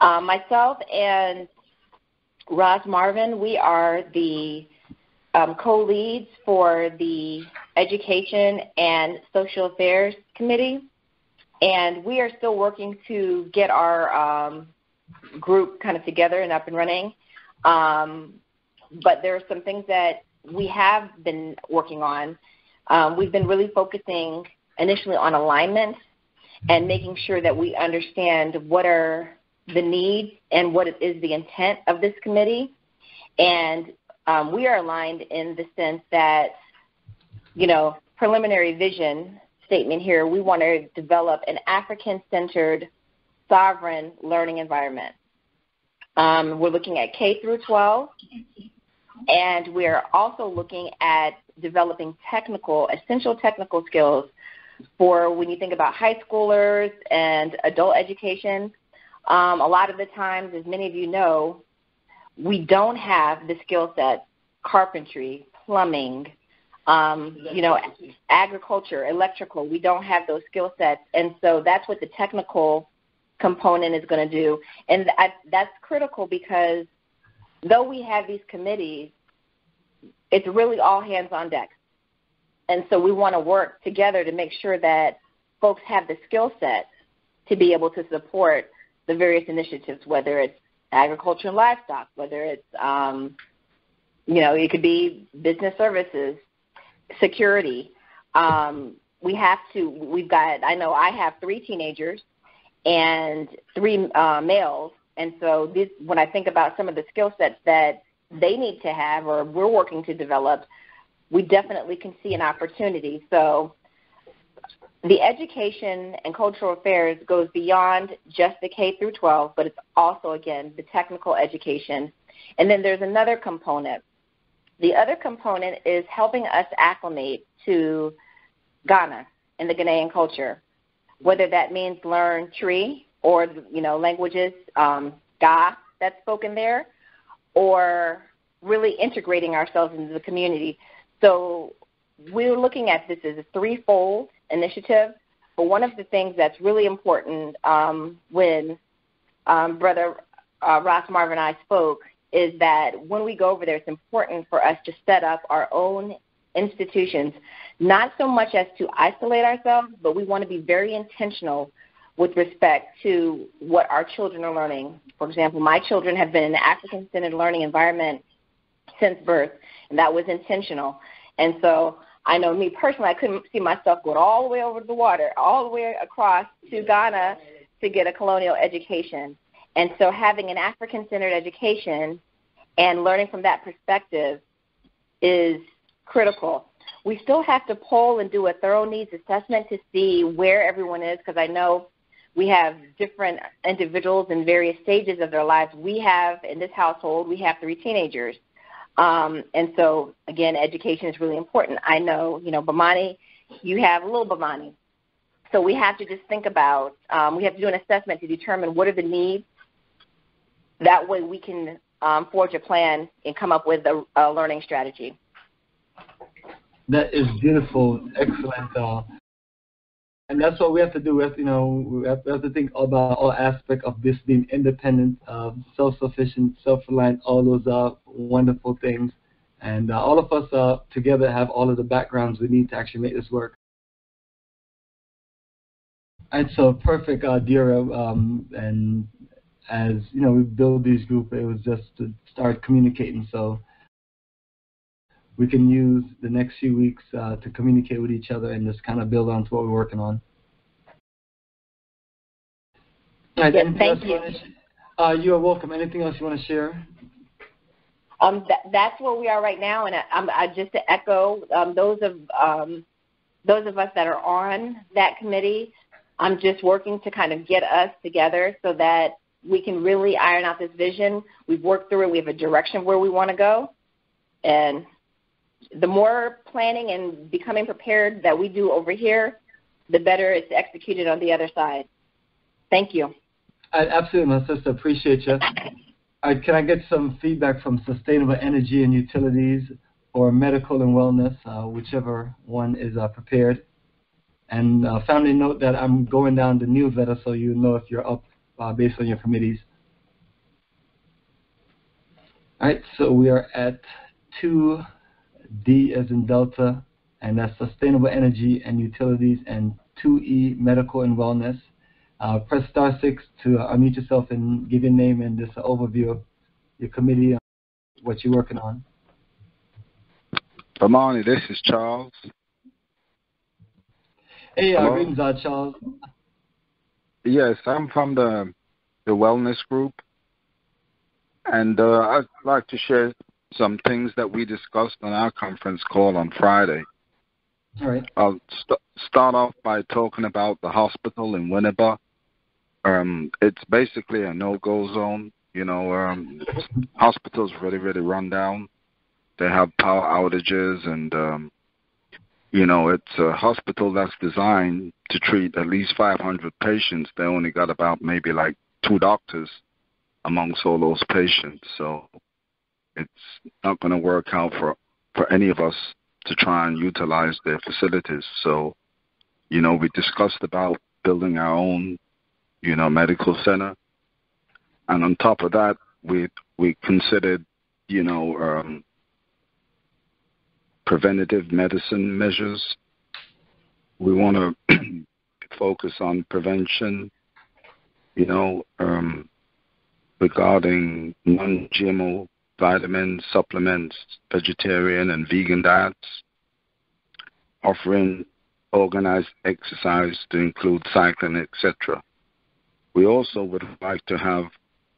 Speaker 4: uh, myself and Roz Marvin, we are the um, co-leads for the Education and Social Affairs Committee, and we are still working to get our um, group kind of together and up and running. Um, but there are some things that we have been working on. Um, we've been really focusing initially on alignment and making sure that we understand what are the needs and what is the intent of this committee. And um, we are aligned in the sense that, you know, preliminary vision statement here, we want to develop an African-centered, sovereign learning environment. Um, we're looking at K through 12, and we're also looking at developing technical, essential technical skills for when you think about high schoolers and adult education. Um, a lot of the times, as many of you know, we don't have the skill set carpentry, plumbing, um, you know, agriculture, electrical. We don't have those skill sets, and so that's what the technical component is going to do, and that's critical because though we have these committees, it's really all hands on deck. And so we want to work together to make sure that folks have the skill set to be able to support the various initiatives, whether it's agriculture and livestock, whether it's, um, you know, it could be business services, security. Um, we have to, we've got, I know I have three teenagers and three uh, males. And so this, when I think about some of the skill sets that they need to have or we're working to develop, we definitely can see an opportunity. So the education and cultural affairs goes beyond just the K through 12, but it's also, again, the technical education. And then there's another component. The other component is helping us acclimate to Ghana and the Ghanaian culture, whether that means learn Twi or, you know, languages, um, Ga that's spoken there, or really integrating ourselves into the community. So we're looking at this as a threefold initiative. But one of the things that's really important um, when um, Brother uh, Ross Marvin and I spoke is that when we go over there, it's important for us to set up our own institutions, not so much as to isolate ourselves, but we want to be very intentional with respect to what our children are learning. For example, my children have been in an African centered learning environment since birth, and that was intentional. And so I know me personally, I couldn't see myself going all the way over the water, all the way across to Ghana to get a colonial education. And so having an African centered education and learning from that perspective is critical. We still have to poll and do a thorough needs assessment to see where everyone is because I know we have different individuals in various stages of their lives. We have, in this household, we have three teenagers. Um, and so, again, education is really important. I know, you know, Bomani, you have a little Bomani. So we have to just think about, um, we have to do an assessment to determine what are the needs. That way we can um, forge a plan and come up with a, a learning strategy.
Speaker 1: That is beautiful, excellent. Uh, and that's what we have to do. We have to, you know, we have, we have to think about all aspects of this being independent, uh, self-sufficient, self-reliant, all those uh, wonderful things. And uh, all of us uh, together have all of the backgrounds we need to actually make this work. And so perfect, uh. Um, and as you know, we build these groups. It was just to start communicating. So we can use the next few weeks uh, to communicate with each other and just kind of build on to what we're working on.
Speaker 4: Right, yes, thank you.
Speaker 1: Uh, you are welcome. Anything else you want to share?
Speaker 4: Um, that, that's where we are right now, and I, I just to echo um, those of um, those of us that are on that committee. I'm just working to kind of get us together so that we can really iron out this vision. We've worked through it. We have a direction where we want to go, and the more planning and becoming prepared that we do over here, the better it's executed on the other side. Thank you.
Speaker 1: I, absolutely, my sister. Appreciate you. I, can I get some feedback from sustainable energy and utilities or medical and wellness, uh, whichever one is uh, prepared? And uh, finally, note that I'm going down the newsletter so you know if you're up uh, based on your committees. All right, so we are at two D as in Delta, and that's Sustainable Energy and Utilities, and 2E, Medical and Wellness. Uh, press star six to uh, unmute yourself and give your name and just an overview of your committee and what you're working on.
Speaker 5: Morning. This is Charles.
Speaker 1: Hey, uh, greetings, uh, Charles.
Speaker 5: Yes, I'm from the the wellness group, and uh, I'd like to share some things that we discussed on our conference call on Friday.
Speaker 1: All right.
Speaker 5: I'll st- start off by talking about the hospital in Winneba. Um, it's basically a no-go zone. You know, um, hospitals really, really run down. They have power outages, and um, you know, it's a hospital that's designed to treat at least 500 patients. They only got about maybe like two doctors amongst all those patients. So it's not going to work out for for any of us to try and utilize their facilities. So, you know, we discussed about building our own, you know, medical center, and on top of that, we we considered, you know, um, preventative medicine measures. We want to focus on prevention, you know, um, regarding non-GMO vitamins, supplements, vegetarian and vegan diets, offering organized exercise to include cycling, etc. We also would like to have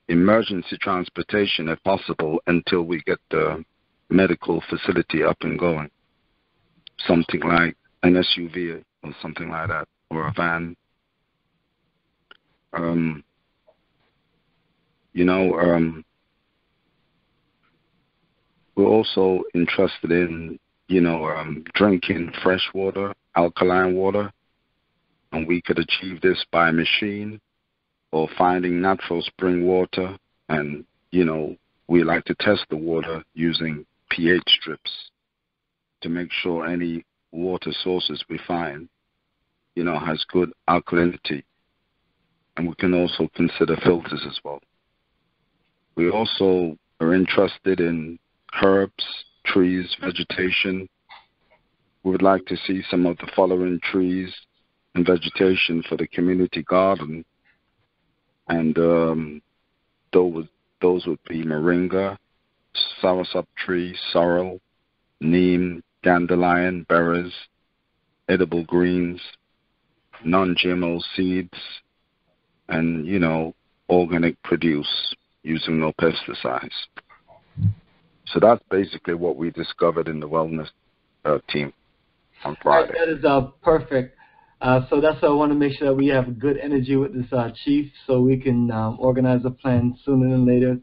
Speaker 5: emergency transportation if possible until we get the medical facility up and going. Something like an SUV or something like that, or a van. Um, you know, um, we're also interested in, you know, um, drinking fresh water, alkaline water, and we could achieve this by machine or finding natural spring water. And, you know, we like to test the water using pH strips to make sure any water sources we find, you know, has good alkalinity. And we can also consider filters as well. We also are interested in herbs, trees, vegetation, we would like to see some of the following trees and vegetation for the community garden. And um, those, those would be moringa, soursop tree, sorrel, neem, dandelion, berries, edible greens, non-GMO seeds, and, you know, organic produce using no pesticides. So that's basically what we discovered in the wellness uh, team on Friday.
Speaker 1: Right, that is uh, perfect. Uh, so that's why I want to make sure that we have good energy with this uh, chief, so we can um, organize a plan sooner than later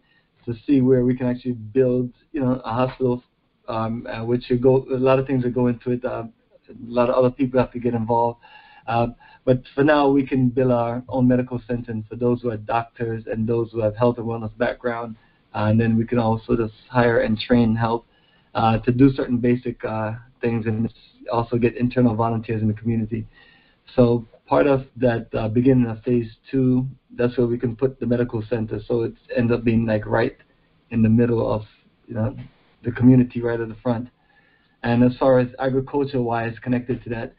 Speaker 1: to see where we can actually build, you know, a hospital, um, uh, which go a lot of things that go into it. Uh, a lot of other people have to get involved. Uh, but for now, we can build our own medical center for those who are doctors and those who have health and wellness background. Uh, and then we can also just hire and train help uh, to do certain basic uh, things and also get internal volunteers in the community. So part of that uh, beginning of phase two, that's where we can put the medical center. So it ends up being like right in the middle of you know the community, right at the front. And as far as agriculture-wise, connected to that,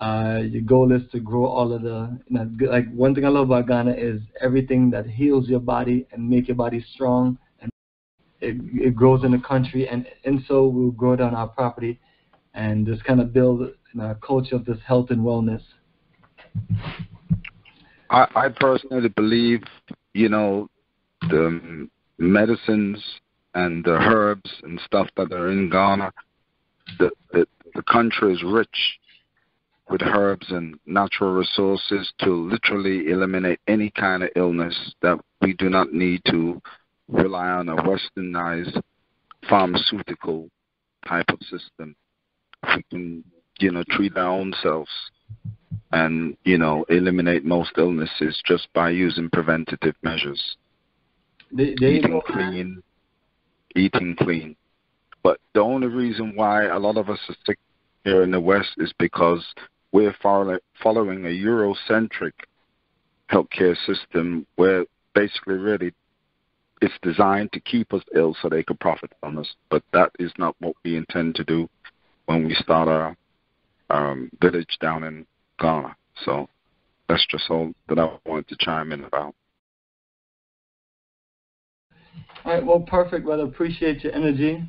Speaker 1: uh, your goal is to grow all of the, you know, like one thing I love about Ghana is everything that heals your body and make your body strong, it, it grows in the country, and and so we'll grow on our property, and just kind of build a culture of this health and wellness.
Speaker 5: I, I personally believe, you know, the medicines and the herbs and stuff that are in Ghana, the, the, the country is rich with herbs and natural resources to literally eliminate any kind of illness that we do not need to rely on a westernized pharmaceutical type of system. We can, you know, treat our own selves and, you know, eliminate most illnesses just by using preventative measures.
Speaker 1: They, they
Speaker 5: eating clean, eating clean. But the only reason why a lot of us are sick here in the West is because we're following a Eurocentric healthcare system where basically really it's designed to keep us ill so they could profit from us. But that is not what we intend to do when we start our um, village down in Ghana. So that's just all that I wanted to chime in about.
Speaker 1: All right, well, perfect, brother. Appreciate your energy.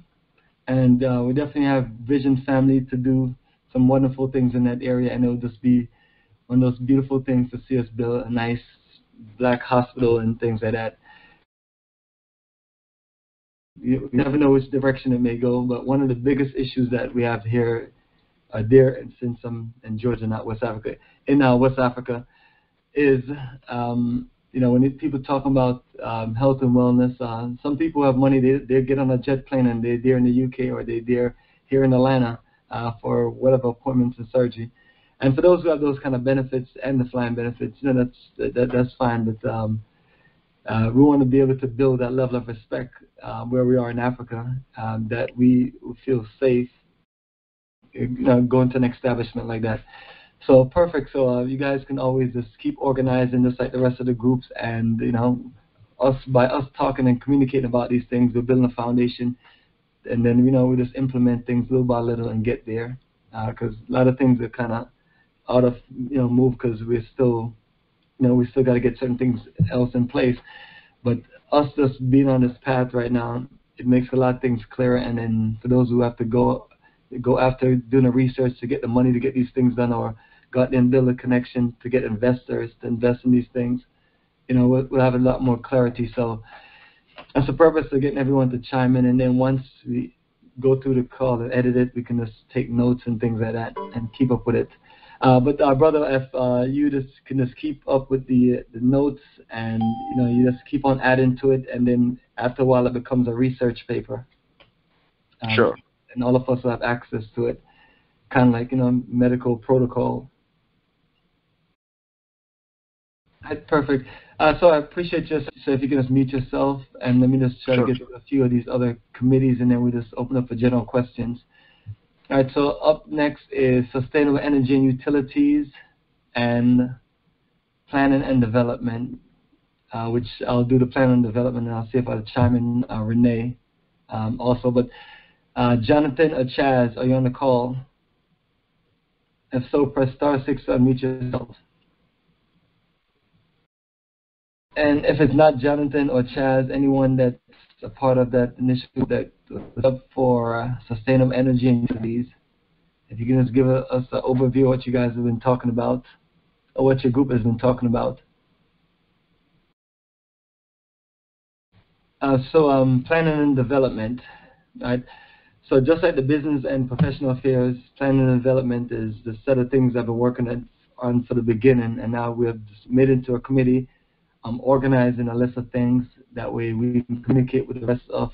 Speaker 1: And uh, we definitely have Vision Family to do some wonderful things in that area, and it'll just be one of those beautiful things to see us build a nice black hospital and things like that. You never know which direction it may go, but one of the biggest issues that we have here, uh, there, and since I'm in Georgia, not West Africa, in uh, West Africa, is um, you know when people talk about um, health and wellness, uh, some people have money, they they get on a jet plane and they're there in the UK or they're there here in Atlanta uh, for whatever appointments and surgery. And for those who have those kind of benefits and the flying benefits, you know, that's that, that's fine. But um, uh, we want to be able to build that level of respect uh, where we are in Africa, um, that we feel safe, going to an establishment like that. So perfect. So uh, you guys can always just keep organizing, just like the rest of the groups, and you know, us by us talking and communicating about these things, we're building a foundation and then you know we just implement things little by little and get there because uh, a lot of things are kind of out of you know move because we're still you know we still got to get certain things else in place. But us just being on this path right now it makes a lot of things clearer. And then for those who have to go go after doing the research to get the money to get these things done or go out and build a connection to get investors to invest in these things you know we'll, we'll have a lot more clarity. So that's the purpose of getting everyone to chime in, and then once we go through the call and edit it, we can just take notes and things like that and keep up with it. Uh, but uh, brother, if uh, you just can just keep up with the the notes and you know you just keep on adding to it, and then after a while it becomes a research paper.
Speaker 5: Um, sure.
Speaker 1: And all of us will have access to it, kind of like you know medical protocol. That's perfect. Uh, so I appreciate just so if you can just mute yourself and let me just try
Speaker 5: sure.
Speaker 1: to get to a few of these other committees and then we just open up for general questions. All right, so up next is sustainable energy and utilities and planning and development. uh, which I'll do the planning and development, and I'll see if I'll chime in uh, Renee um, also. But uh, Jonathan or Chaz, are you on the call? If so, press star six to unmute yourself. And if it's not Jonathan or Chaz, anyone that's a part of that initiative that up for uh, sustainable energy and utilities, if you can just give us an overview of what you guys have been talking about, or what your group has been talking about. Uh, so um, planning and development, right? So just like the business and professional affairs, planning and development is the set of things I've been working on for the beginning, and now we've made into a committee. I'm organizing a list of things that way we can communicate with the rest of,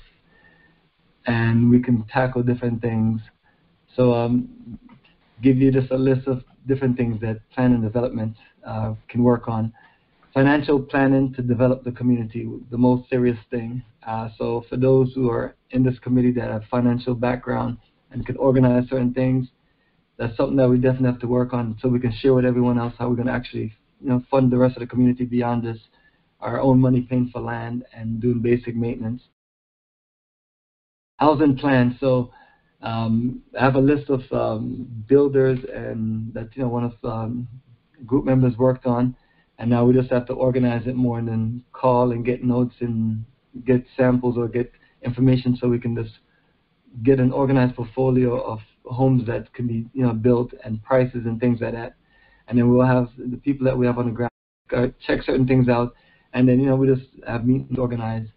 Speaker 1: and we can tackle different things. So um, give you just a list of different things that planning and development uh, can work on financial planning to develop the community, the most serious thing. Uh, so for those who are in this committee that have financial background and can organize certain things, that's something that we definitely have to work on so we can share with everyone else how we're going to actually you know, fund the rest of the community beyond this, our own money paying for land and doing basic maintenance. Housing plan. So um, I have a list of um, builders and that you know one of um, group members worked on. And now we just have to organize it more and then call and get notes and get samples or get information so we can just get an organized portfolio of homes that can be you know built and prices and things like that. And then we'll have the people that we have on the ground uh, check certain things out. And then you know we just have meetings organized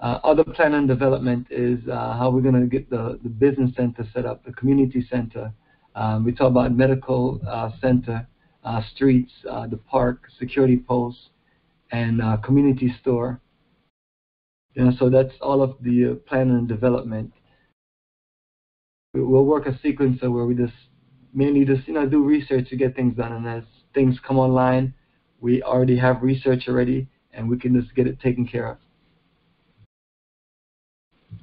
Speaker 1: uh, other plan and development is uh, how we're going to get the, the business center set up, the community center. Um, we talk about medical uh, center, uh, streets, uh, the park, security posts, and uh, community store. You know, so that's all of the plan and development. We'll work a sequencer where we just mainly just you know do research to get things done, and as things come online, we already have research already, and we can just get it taken care of.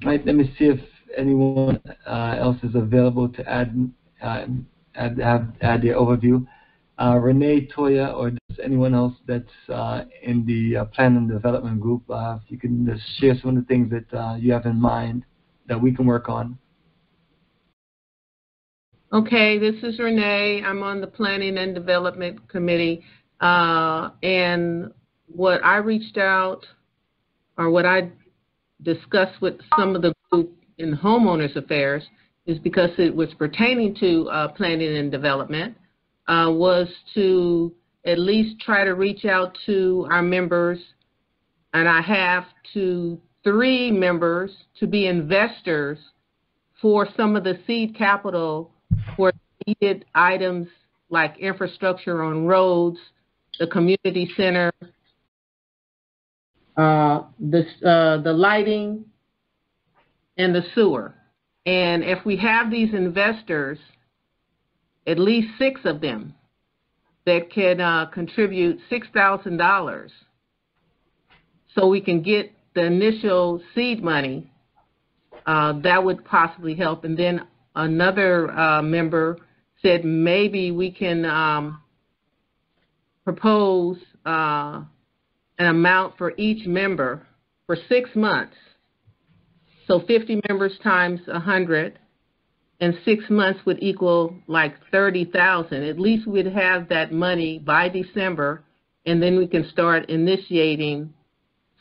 Speaker 1: Right, let me see if anyone uh, else is available to add, uh, add, have, add their overview uh, Renee Toya or anyone else that's uh, in the uh, plan and development group, uh, if you can just share some of the things that you have in mind that we can work on.
Speaker 6: Okay, this is Renee. I'm on the Planning and Development Committee. And what I reached out, or what I discussed with some of the group in homeowners affairs, is because it was pertaining to planning and development uh, was to at least try to reach out to our members, and I have to three members to be investors for some of the seed capital for needed items like infrastructure on roads, the community center, uh, the, uh, the lighting, and the sewer. And if we have these investors, at least six of them that can uh, contribute $6,000 so we can get the initial seed money, uh, that would possibly help. And then another uh, member said maybe we can um, propose an amount for each member for six months. So 50 members times 100 and six months would equal like 30,000. At least we'd have that money by December, and then we can start initiating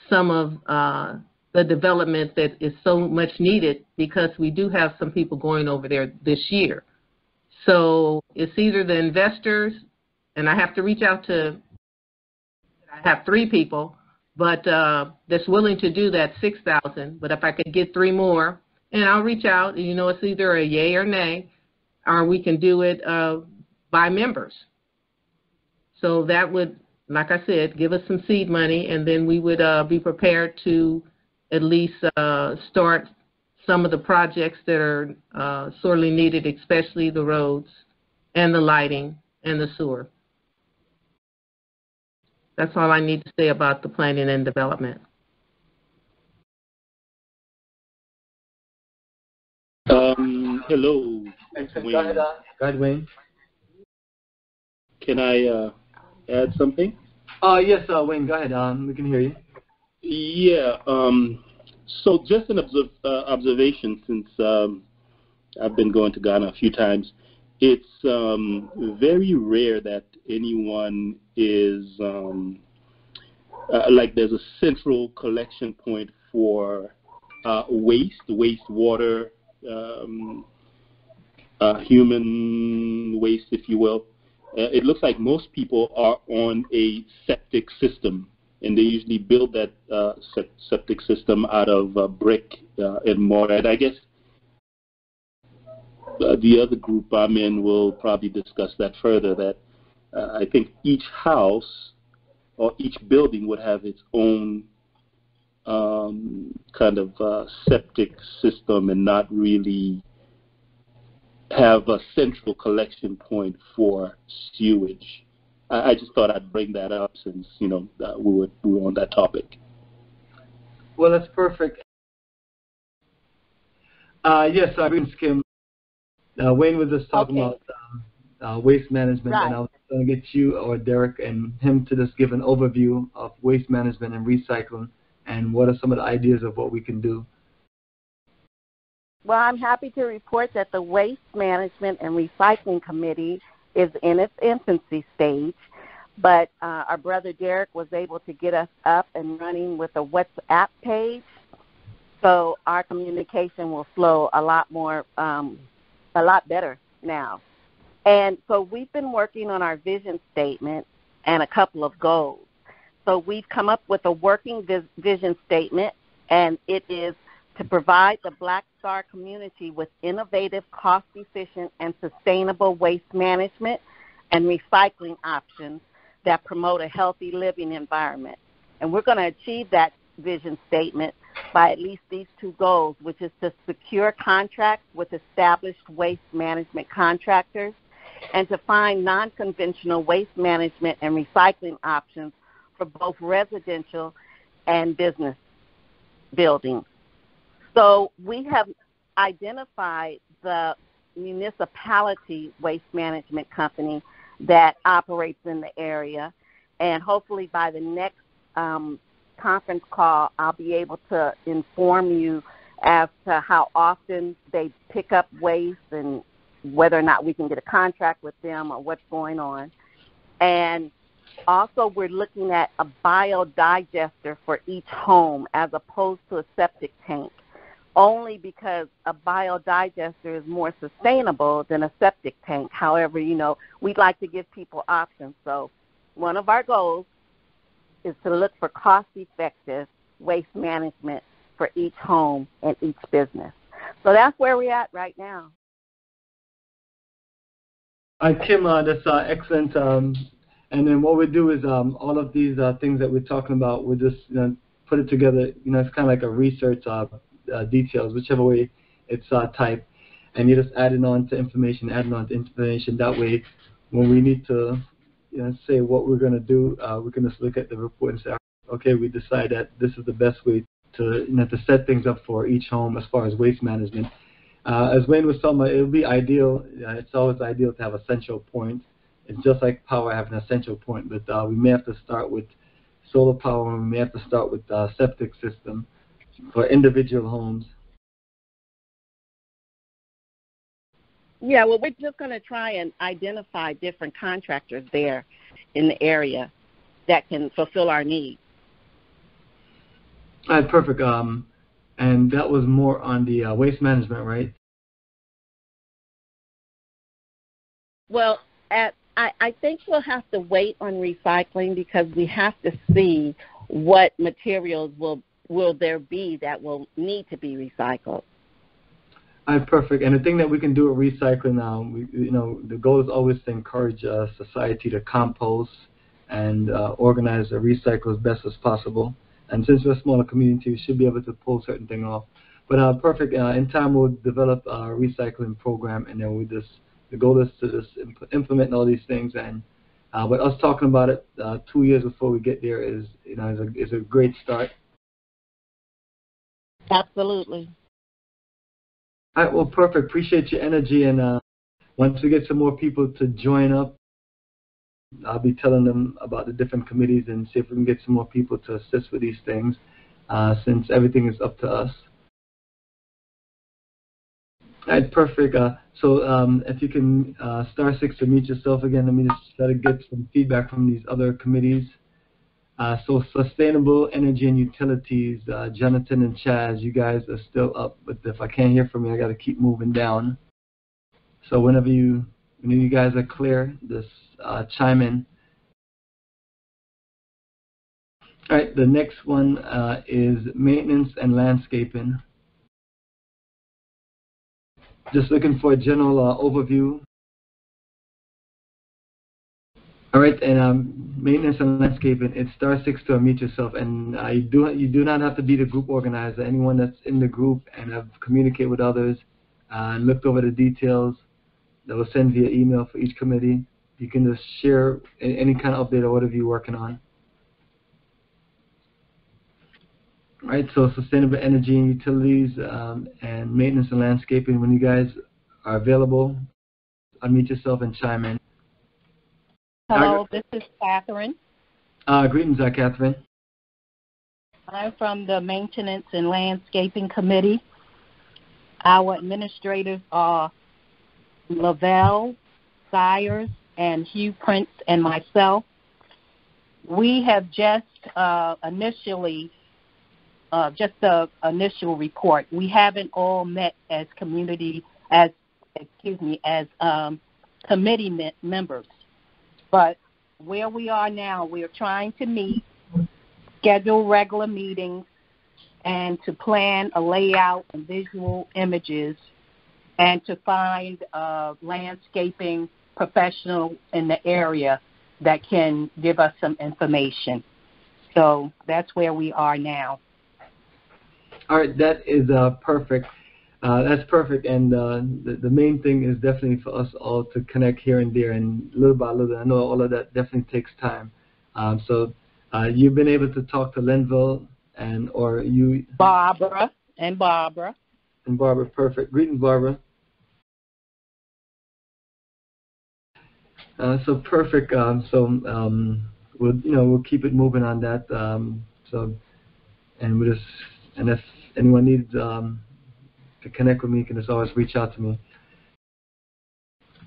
Speaker 6: some of uh, the development that is so much needed because we do have some people going over there this year. So it's either the investors, and I have to reach out to, I have three people, but uh, that's willing to do that 6,000. But if I could get three more, and I'll reach out. You know, it's either a yay or nay, or we can do it uh, by members. So that would, like I said, give us some seed money, and then we would uh, be prepared to at least uh, start some of the projects that are uh, sorely needed, especially the roads and the lighting and the sewer. That's all I need to say about the planning and development.
Speaker 2: Um, hello.
Speaker 1: Go ahead, Wayne.
Speaker 2: Can I uh, add something?
Speaker 1: Uh, yes, uh, Wayne, go ahead. Um, we can hear you.
Speaker 2: Yeah. Um, so just an observ- uh, observation since um, I've been going to Ghana a few times. It's um, very rare that anyone is um, uh, like there's a central collection point for uh, waste, wastewater, um, uh, human waste, if you will. Uh, it looks like most people are on a septic system, and they usually build that uh, septic system out of uh, brick and mortar. And I guess the other group I'm in will probably discuss that further. That uh, I think each house or each building would have its own um, kind of uh, septic system and not really have a central collection point for sewage. I, I just thought I'd bring that up since you know uh, we were we were on that topic.
Speaker 1: Well, that's perfect. Uh, yes, I agree, Kim. Uh, Wayne was just talking
Speaker 4: Okay.
Speaker 1: about um, uh, waste management,
Speaker 4: Right.
Speaker 1: and I was going to get you or Derek and him to just give an overview of waste management and recycling, and what are some of the ideas of what we can do.
Speaker 7: Well, I'm happy to report that the Waste Management and Recycling Committee is in its infancy stage, but uh, our brother Derek was able to get us up and running with a WhatsApp page, so our communication will flow a lot more, um, a lot better now. And so we've been working on our vision statement and a couple of goals. So we've come up with a working vis- vision statement, and it is to provide the Black Star community with innovative, cost efficient, and sustainable waste management and recycling options that promote a healthy living environment. And we're going to achieve that vision statement by at least these two goals, which is to secure contracts with established waste management contractors and to find non conventional waste management and recycling options for both residential and business buildings. So we have identified the municipality waste management company that operates in the area, and hopefully by the next um, conference call, I'll be able to inform you as to how often they pick up waste and whether or not we can get a contract with them or what's going on. And also, we're looking at a biodigester for each home as opposed to a septic tank, only because a biodigester is more sustainable than a septic tank. However, you know, we'd like to give people options. So, one of our goals is to look for cost effective waste management for each home and each business. So, that's where we're at right now.
Speaker 1: Uh, Kim, uh, that's uh, excellent. Um, and then what we do is um, all of these uh, things that we're talking about, we just you know, put it together. You know, it's kind of like a research uh, uh, details, whichever way it's uh, typed, and you're just adding on to information, adding on to information. That way, when we need to, you know, say what we're going to do, uh, we can just look at the report and say, okay, we decide that this is the best way to, you know, to set things up for each home as far as waste management. Uh, as Wayne was talking about, it would be ideal. Uh, it's always ideal to have a central point. It's just like power having a central point, but uh, we may have to start with solar power, and we may have to start with uh, septic system for individual homes.
Speaker 7: Yeah, well, we're just going to try and identify different contractors there in the area that can fulfill our needs.
Speaker 1: All right, perfect. Um, and that was more on the uh, waste management, right?
Speaker 7: Well, at, I, I think we'll have to wait on recycling because we have to see what materials will will there be that will need to be recycled.
Speaker 1: Right, perfect. And the thing that we can do with recycling, now, we, you know, the goal is always to encourage uh, society to compost and uh, organize the recycle as best as possible. And since we're a smaller community, we should be able to pull certain things off. But uh, perfect. Uh, in time, we'll develop a recycling program, and then we just the goal is to just imp- implement all these things. And uh, but us talking about it uh, two years before we get there is you know is a is a great start.
Speaker 7: Absolutely.
Speaker 1: All right, well, perfect. Appreciate your energy, and uh, once we get some more people to join up, I'll be telling them about the different committees and see if we can get some more people to assist with these things, uh, since everything is up to us. All right, perfect. Uh, so um, if you can uh, star six to meet yourself again, let me just try to get some feedback from these other committees. Uh, so sustainable energy and utilities, uh, Jonathan and Chaz, you guys are still up, but if I can't hear from you, I got to keep moving down. So whenever you when you guys are clear, just uh, chime in. All right, the next one uh, is maintenance and landscaping. Just looking for a general uh, overview. All right, and um, maintenance and landscaping, it's star six to unmute yourself, and uh, you do you do not have to be the group organizer. Anyone that's in the group and have communicated with others uh, and looked over the details, that will send via email for each committee. You can just share any kind of update or whatever you're working on. All right, so sustainable energy and utilities um, and maintenance and landscaping. When you guys are available, unmute yourself and chime in.
Speaker 8: Hello, this is Catherine.
Speaker 1: Uh, greetings, uh, Catherine.
Speaker 8: I'm from the Maintenance and Landscaping Committee. Our administrators are Lavelle, Sires, and Hugh Prince and myself. We have just uh, initially, uh, just the initial report. We haven't all met as community, as excuse me, as um, committee me- members. But where we are now, we are trying to meet, schedule regular meetings, and to plan a layout and visual images and to find a landscaping professional in the area that can give us some information. So that's where we are now.
Speaker 1: All right, that is uh, perfect. Uh, that's perfect, and uh, the, the main thing is definitely for us all to connect here and there, and little by little. I know all of that definitely takes time. Um, so uh, you've been able to talk to Linville and or you
Speaker 8: Barbara and Barbara
Speaker 1: and Barbara. Perfect. Greetings, Barbara. Uh, so perfect. Um, so um, we'll you know we'll keep it moving on that. Um, so and we just and if anyone needs um, to connect with me, you can just always reach out to me.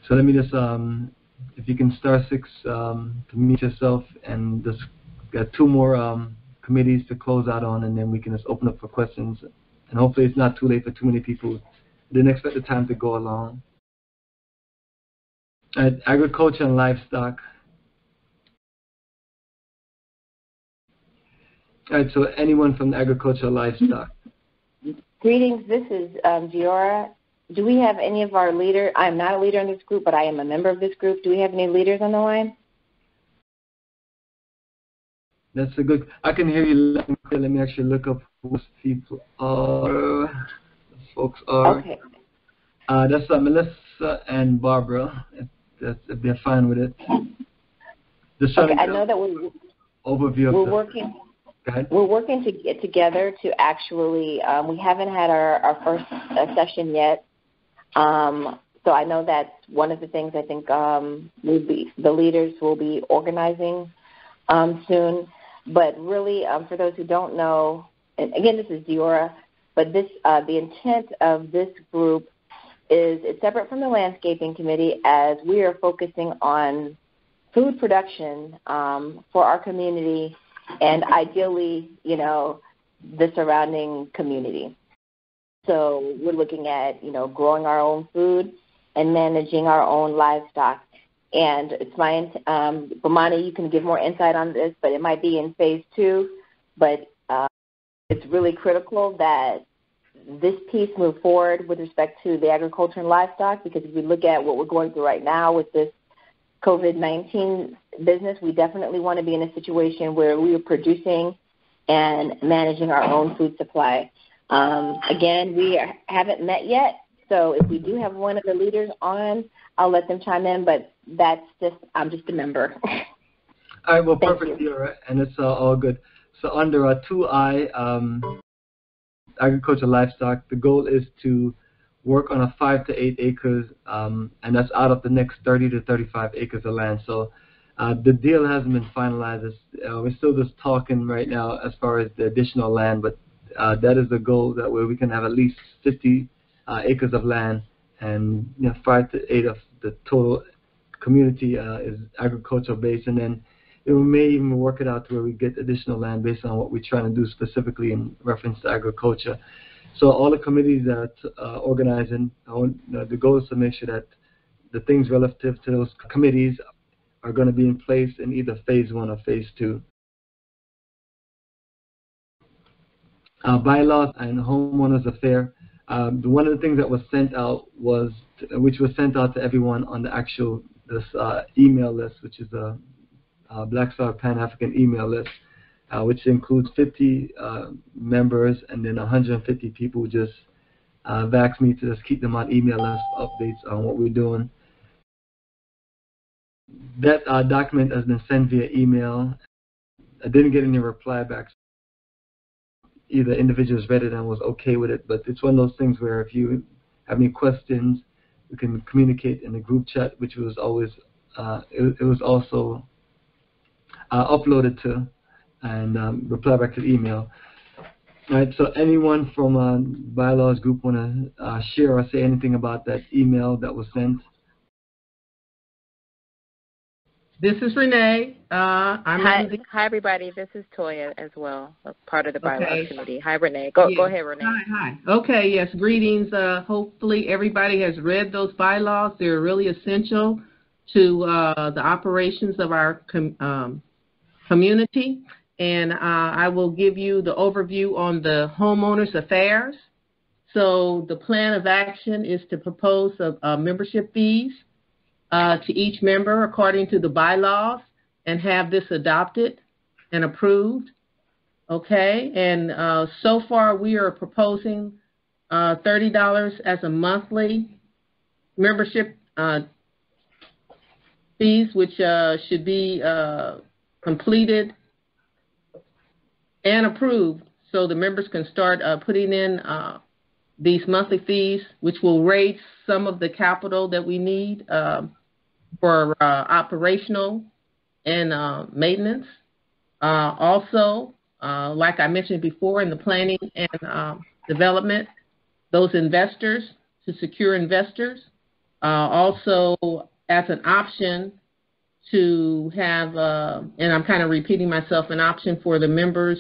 Speaker 1: So let me just um, if you can star six um, to meet yourself and just got two more committees to close out on, and then we can just open up for questions. And hopefully it's not too late for too many people. Didn't expect the time to go along at agriculture and livestock. All right, so anyone from agriculture livestock.
Speaker 4: Greetings, this is um, Diora. Do we have any of our leaders? I'm not a leader in this group, but I am a member of this group. Do we have any leaders on the line?
Speaker 1: That's a good. I can hear you. Let me actually look up who people are. Folks are.
Speaker 4: Okay.
Speaker 1: Uh, that's uh, Melissa and Barbara that's, if they're fine with it. Just
Speaker 4: okay, I know that we
Speaker 1: overview
Speaker 4: we're
Speaker 1: the,
Speaker 4: working. We're working to get together to actually. Um, we haven't had our our first uh, session yet. Um, so I know that's one of the things I think um, we'll be the leaders will be organizing um, soon. But really, um, for those who don't know, and again, this is Diora. But this, uh, the intent of this group is it's separate from the landscaping committee as we are focusing on food production um, for our community and ideally, you know, the surrounding community. So we're looking at, you know, growing our own food and managing our own livestock. And it's my, um, Bomani, you can give more insight on this, but it might be in phase two. But uh, it's really critical that this piece move forward with respect to the agriculture and livestock? Because if we look at what we're going through right now with this COVID 19 business, we definitely want to be in a situation where we are producing and managing our own food supply. Um, again, we are, haven't met yet, so if we do have one of the leaders on, I'll let them chime in, but that's just, I'm just a member.
Speaker 1: all right, well,
Speaker 4: Thank
Speaker 1: perfect,
Speaker 4: you.
Speaker 1: Diora, and it's uh, all good. So under uh, 2I, um, agriculture livestock, the goal is to work on a five to eight acres, um, and that's out of the next 30 to 35 acres of land. So Uh, the deal hasn't been finalized. Uh, we're still just talking right now as far as the additional land, but uh, that is the goal that way we can have at least 50 uh, acres of land, and you know, five to eight of the total community uh, is agricultural based, and then it may even work it out to where we get additional land based on what we're trying to do specifically in reference to agriculture. So all the committees that uh, organizing, uh, the goal is to make sure that the things relative to those committees are going to be in place in either phase one or phase two. Uh, bylaws and homeowners affair. Um, one of the things that was sent out was, to, which was sent out to everyone on the actual this uh, email list, which is a, a Black Star Pan African email list, uh, which includes 50 uh, members and then 150 people just uh, vax me to just keep them on email list updates on what we're doing. That uh, document has been sent via email. I didn't get any reply back. Either individuals read it and was okay with it, but it's one of those things where if you have any questions, we can communicate in the group chat, which was always uh, it, it, was also uh, it to and um, reply back to the email. All right, so anyone from uh, bylaws group want to uh, share or say anything about that email that was sent?
Speaker 6: This is Renee. Uh, I'm
Speaker 4: hi, hi, everybody. This is Toya as well, part of the bylaws okay. committee. Hi, Renee. Go,
Speaker 6: yes.
Speaker 4: go ahead, Renee.
Speaker 6: Hi, hi. Okay, yes, greetings. Uh, hopefully, everybody has read those bylaws. They're really essential to uh, the operations of our com um, community. And uh, I will give you the overview on the homeowners' affairs. So, the plan of action is to propose a, a membership fees uh, to each member according to the bylaws and have this adopted and approved. Okay, and uh, so far we are proposing uh, $30 as a monthly membership uh, fees, which uh, should be uh, completed and approved so the members can start putting in these monthly fees, which will raise some of the capital that we need. Um, for uh, operational and uh, maintenance. Uh, also, uh, like I mentioned before, in the planning and um, development, those investors to secure investors. Uh, also, as an option to have, uh, and I'm kind of repeating myself, an option for the members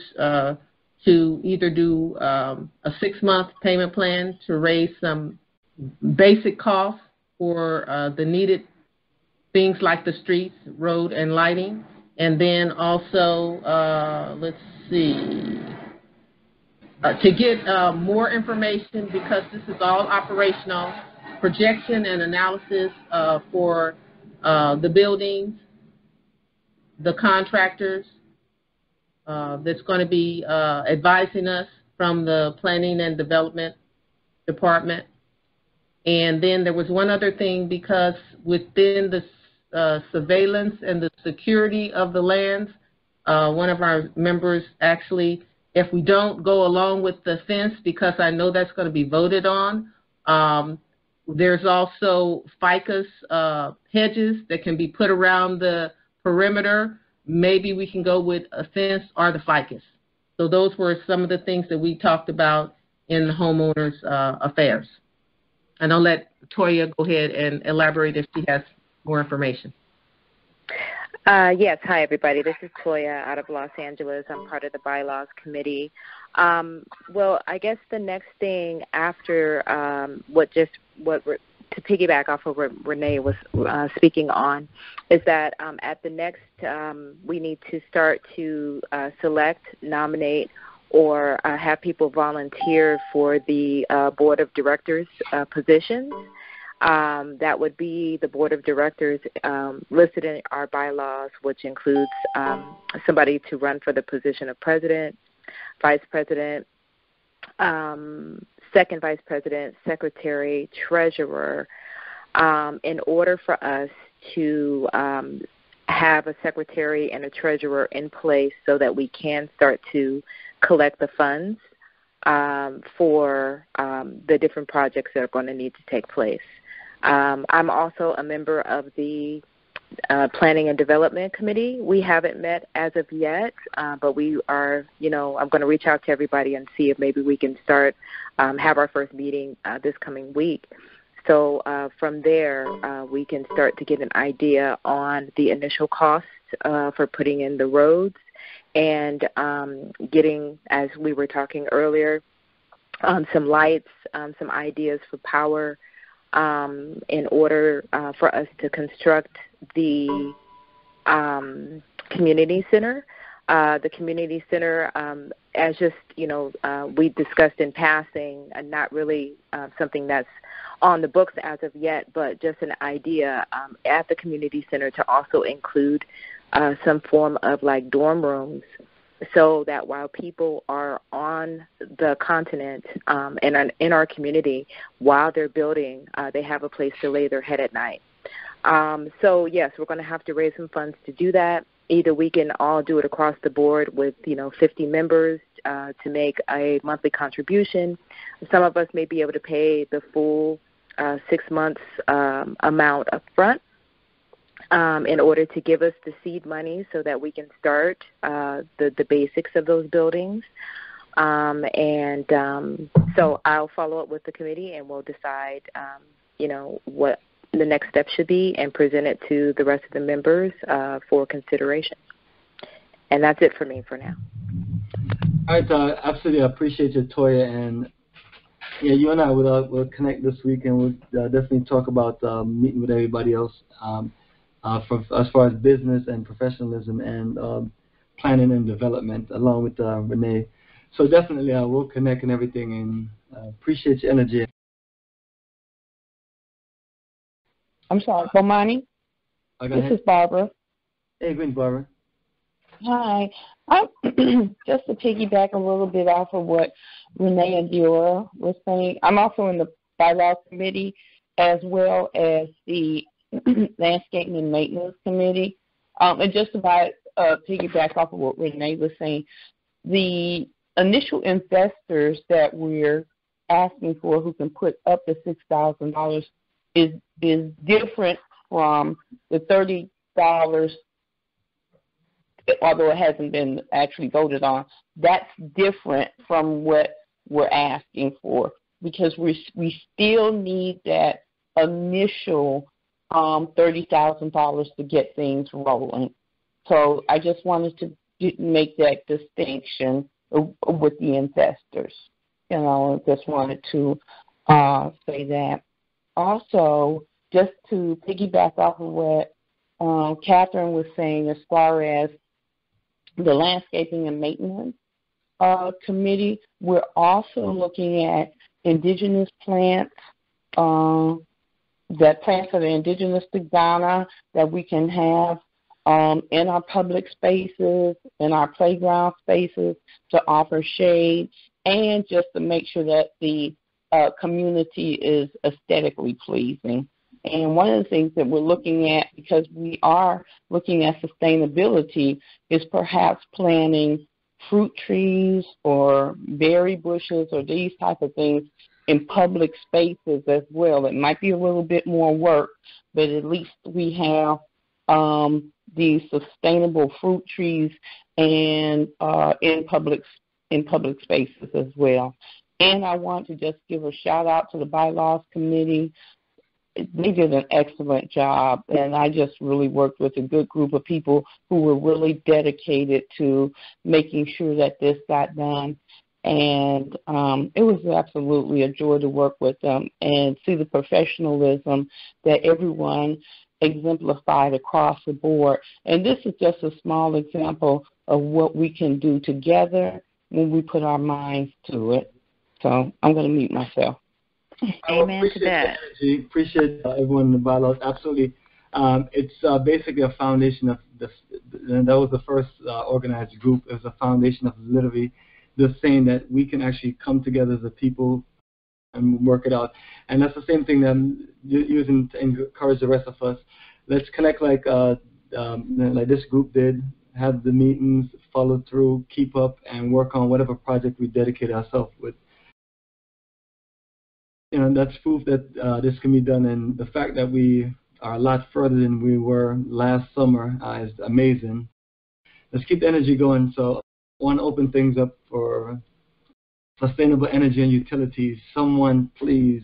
Speaker 6: to either do um, a six-month payment plan to raise some basic costs for the needed things like the streets, road, and lighting. And then also, uh, let's see, uh, to get uh, more information because this is all operational, projection and analysis uh, for uh, the buildings, the contractors uh, that's going to be advising us from the planning and development department. And then there was one other thing because within the uh, surveillance and the security of the lands. Uh, one of our members actually, if we don't go along with the fence, because I know that's going to be voted on, um, there's also ficus uh, hedges that can be put around the perimeter. Maybe we can go with a fence or the ficus. So those were some of the things that we talked about in the homeowners uh, affairs. And I'll let Toya go ahead and elaborate if she has more information?
Speaker 4: Uh, yes. Hi, everybody. This is Toya out of Los Angeles. I'm part of the bylaws committee. Um, well, I guess the next thing after um, what just what to piggyback off of what Renee was uh, speaking on is that um, at the next um, we need to start to uh, select, nominate, or uh, have people volunteer for the uh, board of directors uh, positions. Um, that would be the board of directors um, listed in our bylaws, which includes um, somebody to run for the position of president, vice president, um, second vice president, secretary, treasurer. Um, in order for us to um, have a secretary and a treasurer in place so that we can start to collect the funds um, for um, the different projects that are going to need to take place. Um, I'm also a member of the uh, Planning and Development Committee. We haven't met as of yet, uh, but we are, you know, I'm going to reach out to everybody and see if maybe we can start, um, have our first meeting uh, this coming week. So uh, from there, uh, we can start to get an idea on the initial costs uh, for putting in the roads and um, getting, as we were talking earlier, um, some lights, um, some ideas for power um, in order uh, for us to construct the um, community center. Uh, the community center, um, as just you know, uh, we discussed in passing, and not really uh, something that's on the books as of yet, but just an idea um, at the community center to also include uh, some form of like dorm rooms so that while people are on the continent um, and in our community, while they're building, uh, they have a place to lay their head at night. Um, so yes, we're going to have to raise some funds to do that. Either we can all do it across the board with you know 50 members uh, to make a monthly contribution. Some of us may be able to pay the full uh, six months um, amount up front um, in order to give us the seed money so that we can start uh, the, the basics of those buildings. Um, and um, so I'll follow up with the committee and we'll decide, um, you know, what the next step should be and present it to the rest of the members uh, for consideration. And that's it for me for now.
Speaker 1: All right, uh, absolutely. I appreciate you, Toya. And yeah, you and I will, uh, will connect this week and we'll uh, definitely talk about um, meeting with everybody else. Um, uh, for, as far as business and professionalism and um, planning and development, along with uh, Renee. So definitely, uh, we'll connect and everything, and uh, appreciate your energy.
Speaker 9: I'm sorry, Bomani.
Speaker 1: Okay.
Speaker 9: This is Barbara.
Speaker 1: Hey, greetings, Barbara.
Speaker 9: Hi. I, just to piggyback a little bit off of what Renee and Diora was saying, I'm also in the bylaws committee as well as the landscaping and maintenance committee. Um, and just about uh, piggyback off of what Renee was saying, the initial investors that we're asking for who can put up to six thousand dollars is is different from the thirty dollars although it hasn't been actually voted on, that's different from what we're asking for because we we still need that initial um, $30,000 to get things rolling. So I just wanted to make that distinction with the investors. You know, just wanted to uh, say that. Also, just to piggyback off of what um, Catherine was saying as far as the landscaping and maintenance uh, committee, we're also looking at indigenous plants, uh, that plants that are indigenous to Ghana that we can have um, in our public spaces, in our playground spaces to offer shade, and just to make sure that the uh, community is aesthetically pleasing. And one of the things that we're looking at, because we are looking at sustainability, is perhaps planting fruit trees or berry bushes or these type of things in public spaces as well. It might be a little bit more work, but at least we have um, these sustainable fruit trees and uh, in public in public spaces as well. And I want to just give a shout out to the bylaws committee. They did an excellent job, and I just really worked with a good group of people who were really dedicated to making sure that this got done and um, it was absolutely a joy to work with them and see the professionalism that everyone exemplified across the board. And this is just a small example of what we can do together when we put our minds to it. So I'm going to mute myself.
Speaker 4: Amen to that.
Speaker 1: Energy. Appreciate uh, everyone in the bylaws. Absolutely. Um, it's uh, basically a foundation of this, and that was the first uh, organized group. It was a foundation of literally just saying that we can actually come together as a people and work it out. And that's the same thing that I'm using to encourage the rest of us. Let's connect like uh, um, like this group did, have the meetings, follow through, keep up, and work on whatever project we dedicate ourselves with. You know, that's proof that uh, this can be done, and the fact that we are a lot further than we were last summer. Uh, it's amazing. Let's keep the energy going. So want to open things up for sustainable energy and utilities. Someone, please.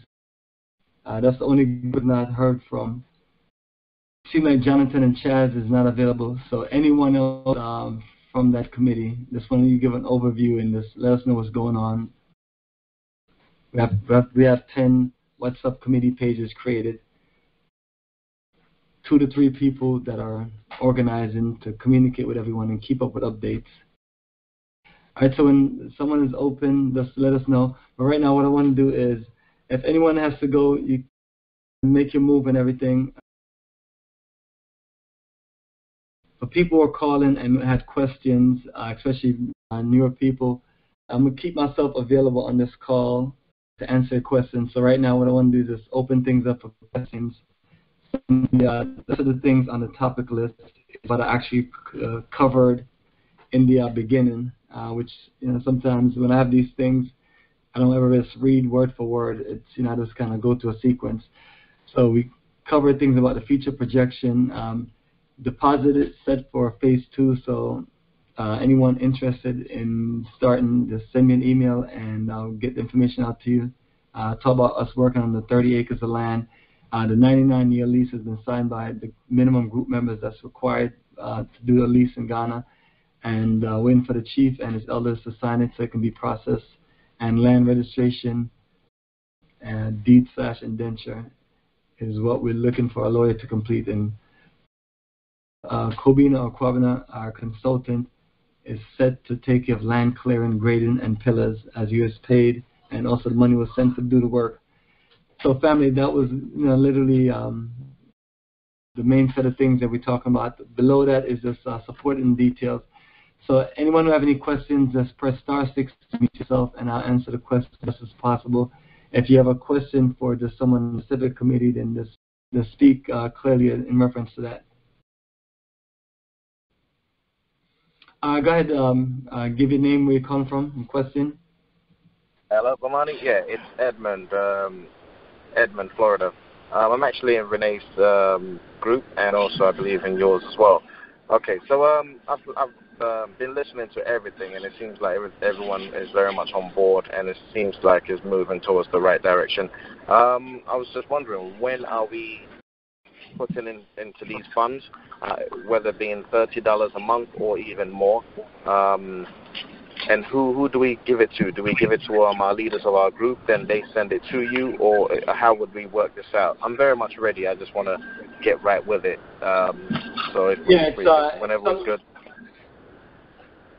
Speaker 1: Uh, that's the only group not heard from. Seems like Jonathan and Chaz is not available. So anyone else um, from that committee, just want to give an overview and just let us know what's going on. We have, we have 10 WhatsApp committee pages created. Two to three people that are organizing to communicate with everyone and keep up with updates. All right, so when someone is open, just let us know. But right now, what I want to do is, if anyone has to go, you make your move and everything. But people were calling and had questions, uh, especially uh, newer people. I'm gonna keep myself available on this call to answer questions. So right now, what I want to do is just open things up for questions. Yeah, those are the things on the topic list, that I actually uh, covered in the uh, beginning, uh, which you know sometimes when I have these things, I don't ever just read word for word. It's you know I just kind of go through a sequence. So we covered things about the future projection. Um, deposit is set for phase two, so uh, anyone interested in starting, just send me an email and I'll get the information out to you. Uh, talk about us working on the 30 acres of land. Uh, the 99 year lease has been signed by the minimum group members that's required uh, to do a lease in Ghana. And uh, waiting for the chief and his elders to sign it so it can be processed. And land registration and deed slash indenture is what we're looking for a lawyer to complete. And uh, Kobina or our consultant, is set to take care of land clearing, grading, and pillars as you is paid, and also the money was sent to do the work. So, family, that was you know literally um, the main set of things that we're talking about. Below that is just uh, supporting details. So, anyone who have any questions, just press star six to meet yourself, and I'll answer the question as best as possible. If you have a question for just someone in the civic committee, then just, just speak uh, clearly in reference to that. Uh, go ahead. Um, uh, give your name, where you come from, and question.
Speaker 10: Hello, Bomani. Yeah, it's Edmund, um, Edmund, Florida. Um, I'm actually in Renee's um, group, and also I believe in yours as well. Okay, so um, I've, I've uh, been listening to everything, and it seems like every, everyone is very much on board, and it seems like it's moving towards the right direction. Um, I was just wondering, when are we putting in, into these funds, uh, whether being thirty dollars a month or even more. Um, and who who do we give it to? Do we give it to um, our leaders of our group? Then they send it to you, or uh, how would we work this out? I'm very much ready. I just want to get right with it. Um, so if
Speaker 1: yeah, it's, uh,
Speaker 10: whenever it's, good.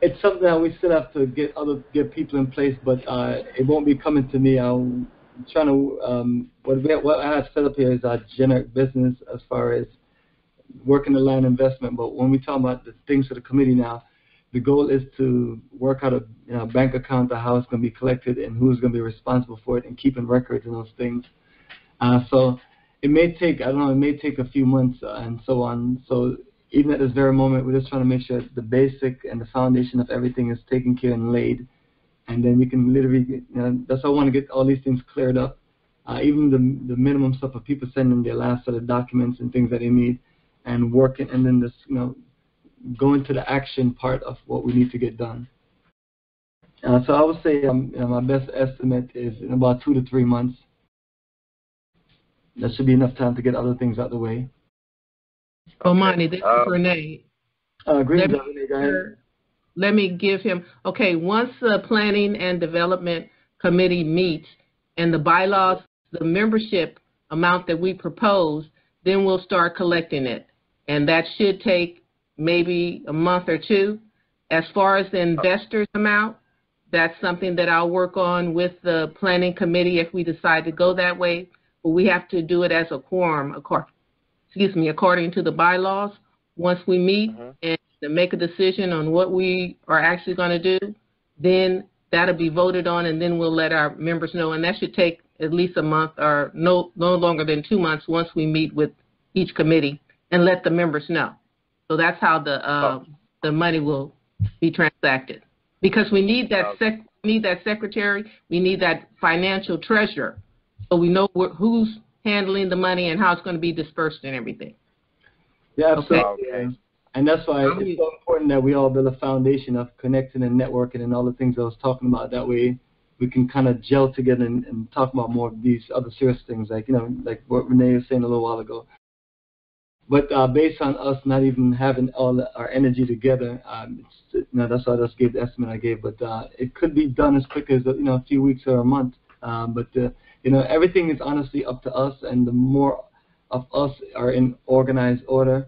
Speaker 1: It's something that we still have to get other get people in place, but uh, it won't be coming to me. I'll trying to um, what we what I have set up here is our generic business as far as working the land investment. But when we talk about the things for the committee now, the goal is to work out a you know, bank account, how it's going to be collected, and who's going to be responsible for it, and keeping records and those things. Uh, so it may take I don't know it may take a few months uh, and so on. So even at this very moment, we're just trying to make sure the basic and the foundation of everything is taken care and laid and then we can literally, you know, that's why I want to get all these things cleared up. Uh, even the the minimum stuff of people sending their last set of documents and things that they need, and working, and then this, you know, going to the action part of what we need to get done. Uh, so I would say um, you know, my best estimate is in about two to three months. That should be enough time to get other things out of the way.
Speaker 6: Oh, Monty, this um, is Renee.
Speaker 1: Uh, greetings, Renee. Go
Speaker 6: let me give him, okay, once the planning and development committee meets and the bylaws, the membership amount that we propose, then we'll start collecting it. And that should take maybe a month or two. As far as the investors amount, that's something that I'll work on with the planning committee if we decide to go that way. But we have to do it as a quorum, excuse me, according to the bylaws. Once we meet mm-hmm. and to make a decision on what we are actually going to do, then that'll be voted on, and then we'll let our members know. And that should take at least a month or no, no longer than two months once we meet with each committee and let the members know. So that's how the uh, oh. the money will be transacted. Because we need that sec- need that secretary, we need that financial treasurer, so we know wh- who's handling the money and how it's going to be dispersed and everything.
Speaker 1: Yeah, absolutely.
Speaker 10: Okay.
Speaker 1: And that's why
Speaker 6: I'm-
Speaker 1: it's so important that we all build a foundation of connecting and networking and all the things I was talking about. That way we can kind of gel together and, and talk about more of these other serious things, like, you know, like what Renee was saying a little while ago. But uh, based on us not even having all our energy together, um, it's, you know, that's why I just gave the estimate I gave. But uh, it could be done as quick as you know a few weeks or a month. Um, but uh, you know, everything is honestly up to us, and the more of us are in organized order,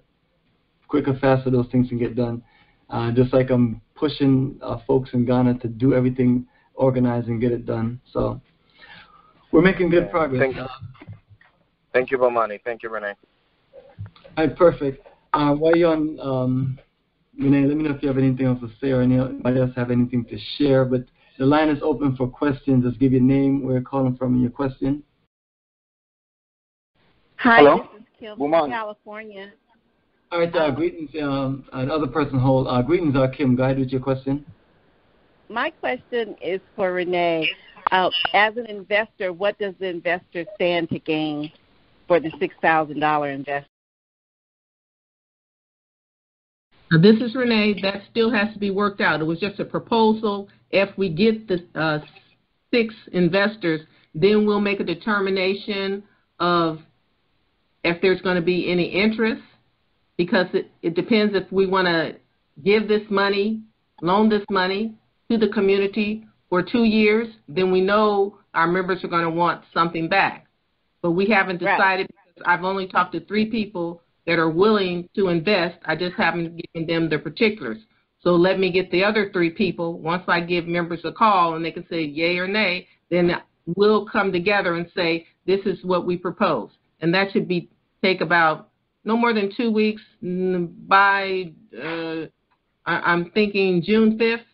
Speaker 1: quicker, faster those things can get done. Uh, just like I'm pushing uh, folks in Ghana to do everything organized and get it done. So we're making good progress.
Speaker 10: Thank you. Thank you, Bomani. Thank you, Renee.
Speaker 1: All right, perfect. Uh, while you're on, um, Renee, let me know if you have anything else to say or anybody else have anything to share. But the line is open for questions. Just give your name, where you're calling from, and your question.
Speaker 7: Hi,
Speaker 5: Hello?
Speaker 7: this is Kim from
Speaker 5: morning.
Speaker 7: California.
Speaker 1: All right, uh, greetings. Um, another person hold. Uh, greetings, uh, Kim. Go ahead with your question.
Speaker 7: My question is for Renee. Uh, as an investor, what does the investor stand to gain for the six thousand dollar investment?
Speaker 6: Now, this is Renee. That still has to be worked out. It was just a proposal. If we get the uh, six investors, then we'll make a determination of if there's going to be any interest, because it, it depends if we want to give this money, loan this money to the community for two years, then we know our members are going to want something back. But we haven't
Speaker 7: Right.
Speaker 6: decided because I've only talked to three people that are willing to invest. I just haven't given them the particulars. So let me get the other three people. Once I give members a call and they can say yay or nay, then we'll come together and say this is what we propose, and that should be take about no more than two weeks. By uh, I, I'm thinking June 5th,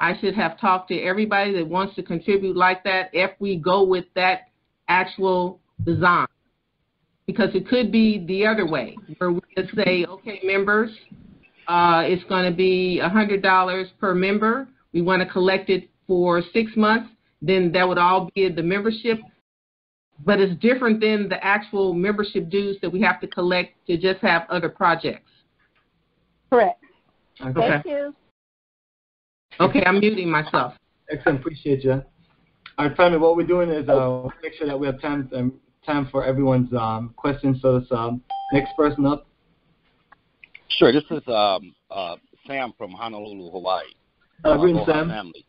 Speaker 6: I should have talked to everybody that wants to contribute like that. If we go with that actual design because it could be the other way, where we just say, okay, members, uh, it's going to be $100 per member. We want to collect it for six months. Then that would all be the membership. But it's different than the actual membership dues that we have to collect to just have other projects.
Speaker 7: Correct.
Speaker 1: Okay.
Speaker 7: Thank you.
Speaker 6: Okay, I'm muting myself.
Speaker 1: Excellent. Appreciate you. All right, family. What we're doing is uh, make sure that we have time um, time for everyone's um, questions. So um, next person up.
Speaker 11: Sure. This is um, uh, Sam from Honolulu, Hawaii.
Speaker 1: Uh, Sam.
Speaker 11: Family.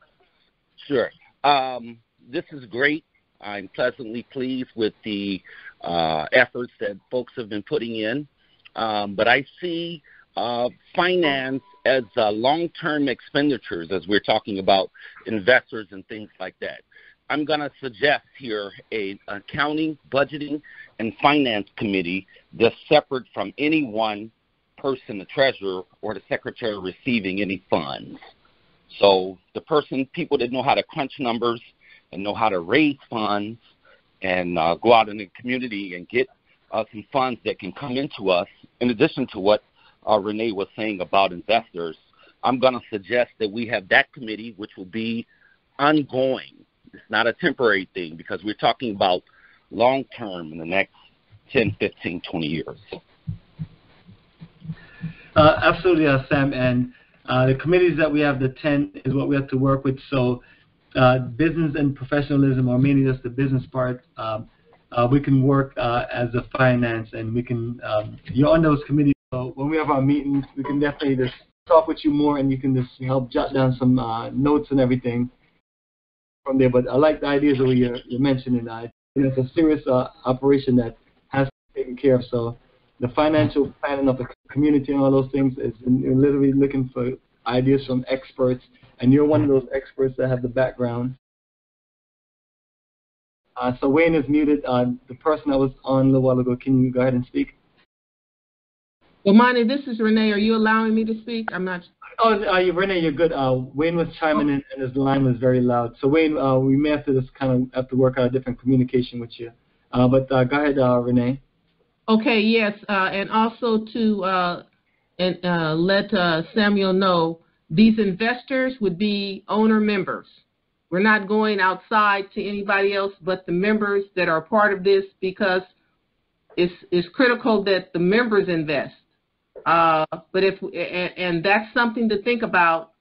Speaker 11: Sure. Um, this is great. I'm pleasantly pleased with the uh, efforts that folks have been putting in. Um, but I see uh, finance as uh, long-term expenditures as we're talking about investors and things like that. I'm going to suggest here a accounting, budgeting, and finance committee that's separate from any one person, the treasurer or the secretary receiving any funds. So the person, people that know how to crunch numbers and know how to raise funds and uh, go out in the community and get uh, some funds that can come into us, in addition to what uh, Renee was saying about investors, I'm going to suggest that we have that committee, which will be ongoing. It's not a temporary thing because we're talking about long term in the next 10, 15, 20 years.
Speaker 1: Uh, absolutely, uh, Sam. And uh, the committees that we have, the 10, is what we have to work with. So uh, business and professionalism, or mainly just the business part, um, uh, we can work uh, as a finance, and we can. Um, you're on those committees, so when we have our meetings, we can definitely just talk with you more, and you can just help jot down some notes and everything from there. But I like the ideas that you're, you're mentioning. Uh, you know, it's a serious uh, operation that has to be taken care of. So the financial planning of the community and all those things is you're literally looking for ideas from experts, and you're one of those experts that have the background. Uh, so Wayne is muted. Uh, the person that was on a little while ago, can you go ahead and speak?
Speaker 6: Well, Monty, this is Renee. Are you allowing me to speak? I'm not.
Speaker 1: Oh, uh, you, Renee, you're good. Uh, Wayne was chiming in, and his line was very loud. So Wayne, uh, we may have to just kind of have to work out a different communication with you. Uh, but uh, go ahead, uh, Renee.
Speaker 6: Okay, yes, uh, and also to uh, and uh, let uh, Samuel know these investors would be owner members. We're not going outside to anybody else but the members that are part of this because it's it's critical that the members invest. Uh, but if and, and that's something to think about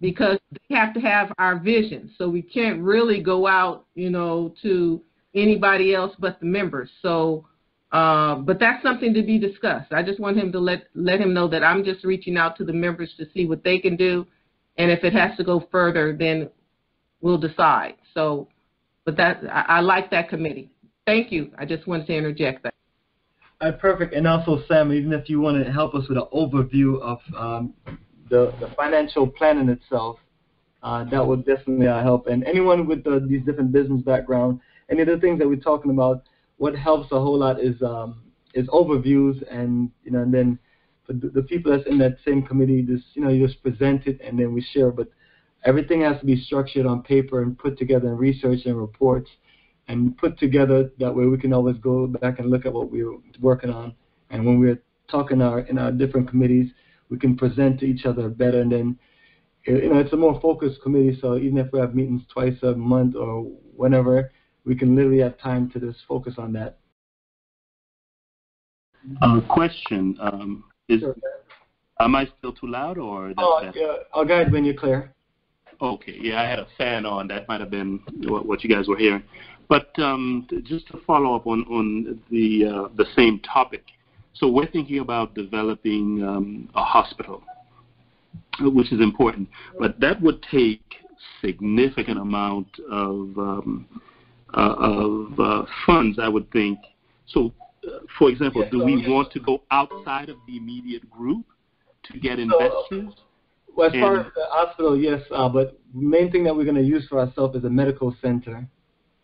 Speaker 6: because they have to have our vision. So we can't really go out, you know, to anybody else but the members. So, uh, but that's something to be discussed. I just want him to let let him know that I'm just reaching out to the members to see what they can do, and if it has to go further, then we'll decide. So, but that I, I like that committee. Thank you. I just wanted to interject that.
Speaker 1: Uh, perfect. And also, Sam, even if you want to help us with an overview of um, the, the financial plan in itself, uh, that would definitely uh, help. And anyone with the, these different business background, any of the things that we're talking about, what helps a whole lot is um, is overviews, and you know, and then for the, the people that's in that same committee, just you know, you just present it and then we share. But everything has to be structured on paper and put together in research and reports and put together. That way, we can always go back and look at what we are working on. And when we're talking our in our different committees, we can present to each other better. And then, you know, it's a more focused committee. So even if we have meetings twice a month or whenever, we can literally have time to just focus on that.
Speaker 2: Uh, question: um, Is
Speaker 1: Sure.
Speaker 2: am I still too loud or?
Speaker 1: Oh,
Speaker 2: better?
Speaker 1: yeah, I'll guide when you're clear.
Speaker 2: Okay, yeah, I had a fan on. That might have been what, what you guys were hearing. But um, just to follow up on on the uh, the same topic, so we're thinking about developing um, a hospital, which is important, but that would take significant amount of um, uh, of uh, funds, I would think. So, uh, for example, do we want to go outside of the immediate group to get investors?
Speaker 1: Well, as far as the hospital, yes, uh, but the main thing that we're going to use for ourselves is a medical center.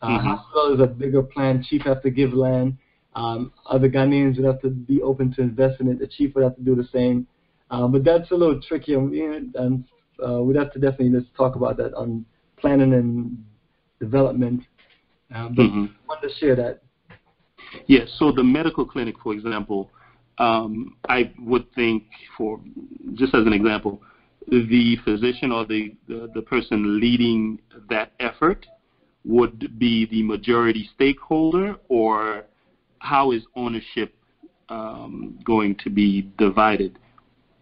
Speaker 1: Uh,
Speaker 2: Mhm.
Speaker 1: Hospital is a bigger plan. Chief have to give land. Um, other Ghanaians would have to be open to invest in it. The chief would have to do the same. Uh, but that's a little tricky, and, we- and uh, we'd have to definitely just talk about that on planning and development. Uh, but
Speaker 2: Mhm.
Speaker 1: I wanted to share that.
Speaker 2: Yes. So the medical clinic, for example, um, I would think, for just as an example, the physician or the, the, the person leading that effort would be the majority stakeholder, or how is ownership um, going to be divided?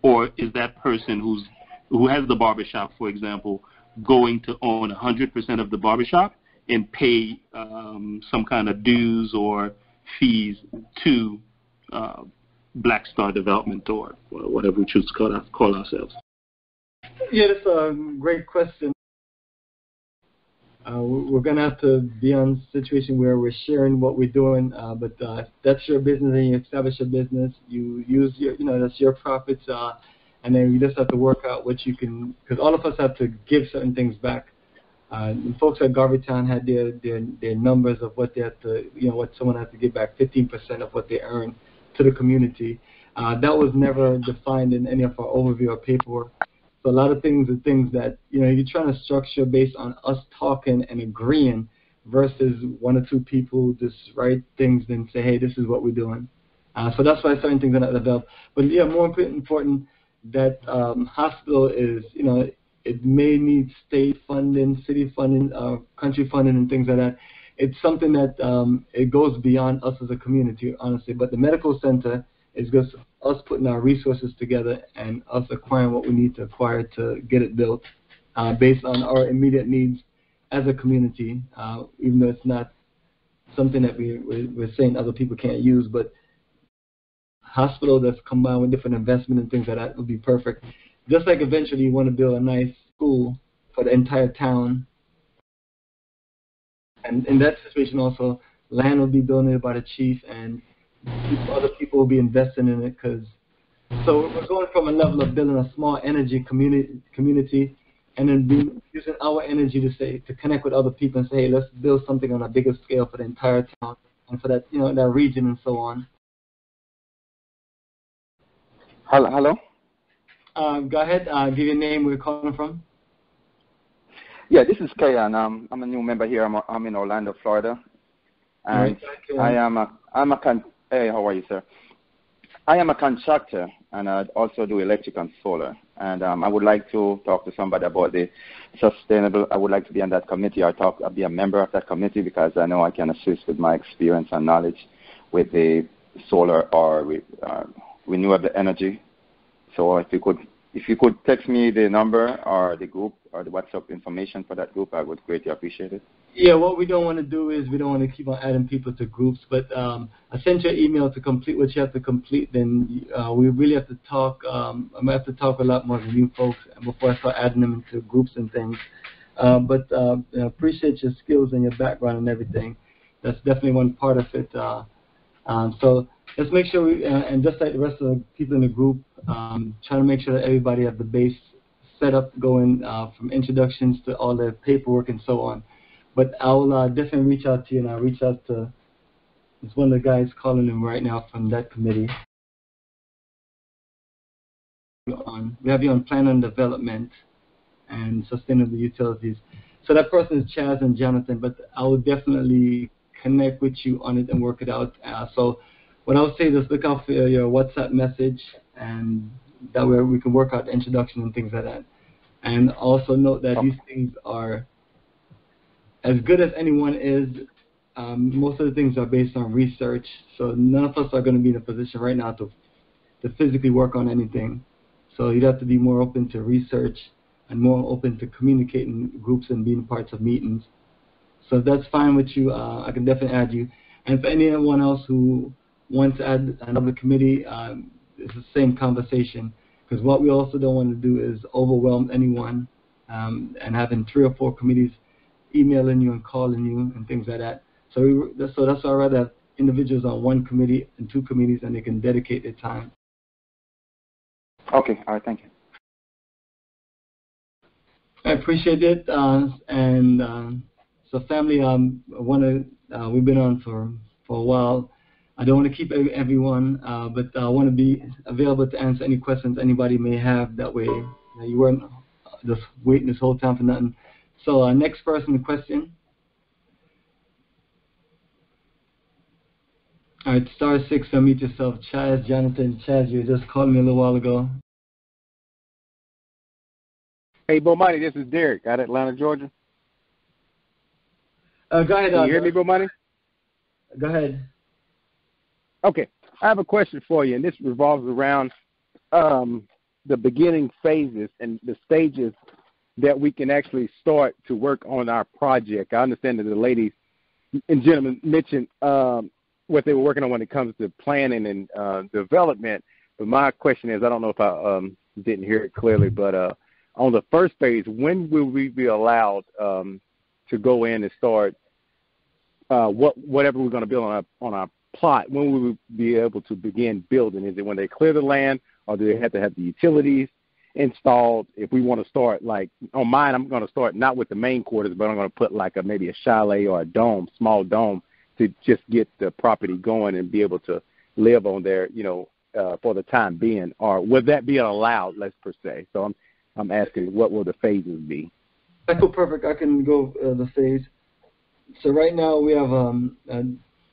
Speaker 2: Or is that person who's who has the barbershop, for example, going to own 100% of the barbershop and pay um, some kind of dues or fees to uh, Black Star Development or whatever we choose to call, call ourselves?
Speaker 1: Yeah, that's a great question. Uh, we- we're gonna have to be on a situation where we're sharing what we're doing, uh, but uh, that's your business and you establish your business. You use your, you know, that's your profits, uh, and then you just have to work out what you can, because all of us have to give certain things back. Uh, and folks at Garveytown had their, their their numbers of what they have to, you know, what someone has to give back, 15% of what they earn to the community. Uh, that was never defined in any of our overview or paperwork. So a lot of things are things that you know you're trying to structure based on us talking and agreeing versus one or two people just write things and say, hey, this is what we're doing. Uh, so that's why certain things are not developed. But yeah, more important, that um, hospital is you know it may need state funding, city funding, uh, country funding, and things like that. It's something that um, it goes beyond us as a community, honestly. But the medical center is just us putting our resources together and us acquiring what we need to acquire to get it built uh, based on our immediate needs as a community, uh, even though it's not something that we, we, we're saying other people can't use, but hospital that's combined with different investment and things like that would be perfect. Just like eventually you want to build a nice school for the entire town. And in that situation also, land will be donated by the chief and people, other people will be investing in it because so we're going from a level of building a small energy community community and then be, using our energy to say to connect with other people and say hey let's build something on a bigger scale for the entire town and for that you know that region and so on
Speaker 12: Hello. hello?
Speaker 1: uh, go ahead uh, give your name where you're calling from
Speaker 12: Yeah, this is Kayan. Um, I'm a new member here. I'm, I'm in Orlando, Florida, and
Speaker 1: Kayan.
Speaker 12: I am a I'm a con- hey, how are you, sir? I am a contractor, and I also do electric and solar. And um, I would like to talk to somebody about the sustainable. I would like to be on that committee or talk, I'll be a member of that committee because I know I can assist with my experience and knowledge with the solar or re, uh, renewable energy. So if you could if you could text me the number or the group or the WhatsApp information for that group, I would greatly appreciate it.
Speaker 1: Yeah, what we don't want to do is we don't want to keep on adding people to groups, but um, I sent you an email to complete what you have to complete. Then uh, we really have to talk. Um, I'm gonna have to talk a lot more with you folks before I start adding them into groups and things. Uh, but uh, you know, appreciate your skills and your background and everything. That's definitely one part of it. Uh, um, so let's make sure we, uh, and just like the rest of the people in the group, um, try to make sure that everybody have the base set up going uh, from introductions to all the paperwork and so on. But I'll uh, definitely reach out to you, and I'll reach out to it's one of the guys calling him right now from that committee. On we have you on plan and development and sustainable utilities. So that person is Chaz and Jonathan, but I will definitely connect with you on it and work it out. Uh, so what I would say is look out for your WhatsApp message, and that way we can work out the introduction and things like that. And also note that these things are as good as anyone is, um, most of the things are based on research. So none of us are going to be in a position right now to to physically work on anything. So you'd have to be more open to research and more open to communicating groups and being parts of meetings. So if that's fine with you, uh, I can definitely add you. And for anyone else who wants to add another committee, um, it's the same conversation. Because what we also don't want to do is overwhelm anyone um, and having three or four committees emailing you and calling you and things like that. So we, so that's why I rather have individuals on one committee and two committees, and they can dedicate their time.
Speaker 12: Okay. All right. Thank you.
Speaker 1: I appreciate it, uh, and um, so family, um, want to. Uh, we've been on for for a while. I don't want to keep everyone, uh, but I want to be available to answer any questions anybody may have. That way, you, know, you weren't just waiting this whole time for nothing. So uh, next person question. All right, star six, unmute yourself. Chaz, Jonathan, Chaz, you just called me a little while ago.
Speaker 13: Hey, Bomani, this is Derek out of Atlanta, Georgia.
Speaker 1: Uh, go ahead.
Speaker 13: Can
Speaker 1: uh,
Speaker 13: you hear me, Bomani?
Speaker 1: Go ahead.
Speaker 13: Okay, I have a question for you, and this revolves around um, the beginning phases and the stages that we can actually start to work on our project. I understand that the ladies and gentlemen mentioned um, what they were working on when it comes to planning and uh, development. But my question is, I don't know if I um, didn't hear it clearly, but uh, on the first phase, when will we be allowed um, to go in and start uh, what whatever we're going to build on our on our plot? When will we be able to begin building? Is it when they clear the land, or do they have to have the utilities? Installed if we want to start like on mine i'm going to start not with the main quarters but i'm going to put like a maybe a chalet or a dome small dome to just get the property going and be able to live on there you know uh, for the time being. Or would that be allowed let's per se? So i'm i'm asking what will the phases be?
Speaker 1: Feel perfect i can go uh, the phase. So right now we have um a,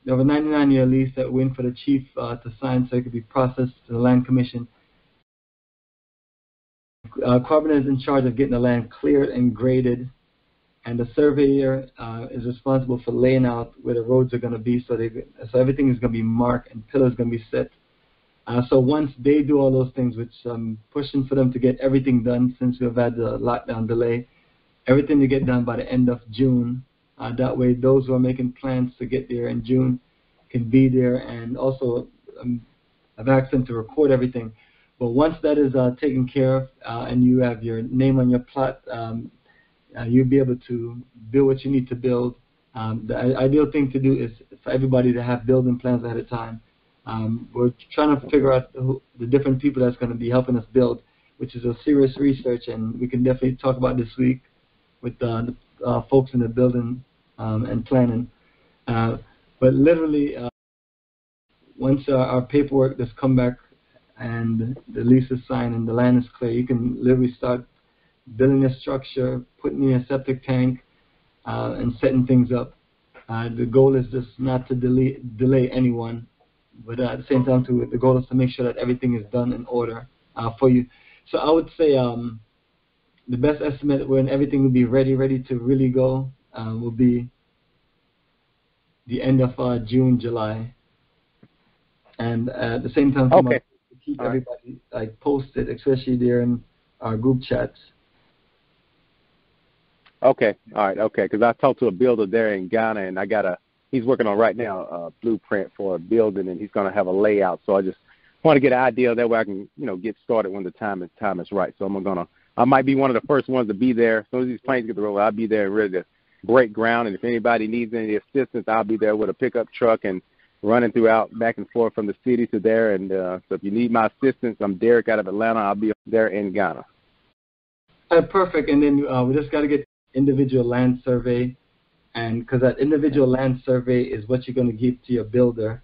Speaker 1: we have a 99 year lease that in for the chief uh, to sign so it could be processed to the land commission uh, Carbon is in charge of getting the land cleared and graded, and the surveyor uh, is responsible for laying out where the roads are going to be. So they, so everything is going to be marked and pillars going to be set. Uh, so once they do all those things, which I'm pushing for them to get everything done since we've had the lockdown delay, everything to get done by the end of June. Uh, that way, those who are making plans to get there in June can be there, and also um, I've asked them to record everything. But once that is uh, taken care of uh, and you have your name on your plot, um, uh, you'll be able to build what you need to build. Um, the ideal thing to do is for everybody to have building plans ahead of time. Um, we're trying to figure out the, the different people that's going to be helping us build, which is a serious research, and we can definitely talk about this week with uh, the uh, folks in the building um, and planning. Uh, but literally, once our paperwork that's come back and the lease is signed and the land is clear, you can literally start building a structure, putting in a septic tank, uh, and setting things up. Uh, the goal is just not to delay, delay anyone, but uh, at the same time, to, the goal is to make sure that everything is done in order uh, for you. So I would say um, the best estimate when everything will be ready, ready to really go, uh, will be the end of uh, June, July. and at the same time,
Speaker 13: okay.
Speaker 1: Keep All everybody right. like posted, especially during our group chats.
Speaker 13: Okay, all right, okay. Because I talked to a builder there in Ghana, and I got a. He's working on right now a blueprint for a building, and he's going to have a layout. So I just want to get an idea that way I can, you know, get started when the time is time is right. So I'm gonna. I might be one of the first ones to be there. As soon as these planes get the road, I'll be there ready to break ground. And if anybody needs any assistance, I'll be there with a pickup truck and running throughout back and forth from the city to there. And uh, so if you need my assistance, I'm Derek out of Atlanta. I'll be there in Ghana.
Speaker 1: Uh, perfect. And then uh, we just got to get individual land survey, and because that individual land survey is what you're going to give to your builder,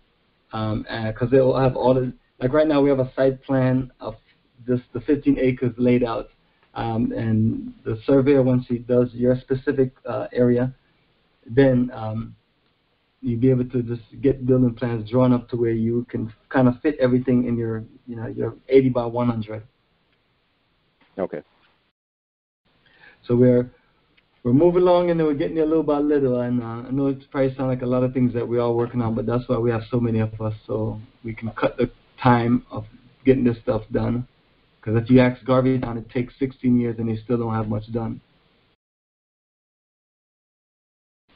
Speaker 1: because um, it will have all the like right now we have a site plan of this the 15 acres laid out, um, and the surveyor once he does your specific uh, area, then um, you'll be able to just get building plans drawn up to where you can kind of fit everything in your you know your 80 by 100.
Speaker 13: Okay.
Speaker 1: So we're we're moving along and then we're getting there little by little. And uh, I know it probably sounds like a lot of things that we're all working on, but that's why we have so many of us, so we can cut the time of getting this stuff done. Because if you ask Garveytown, it takes 16 years and they still don't have much done.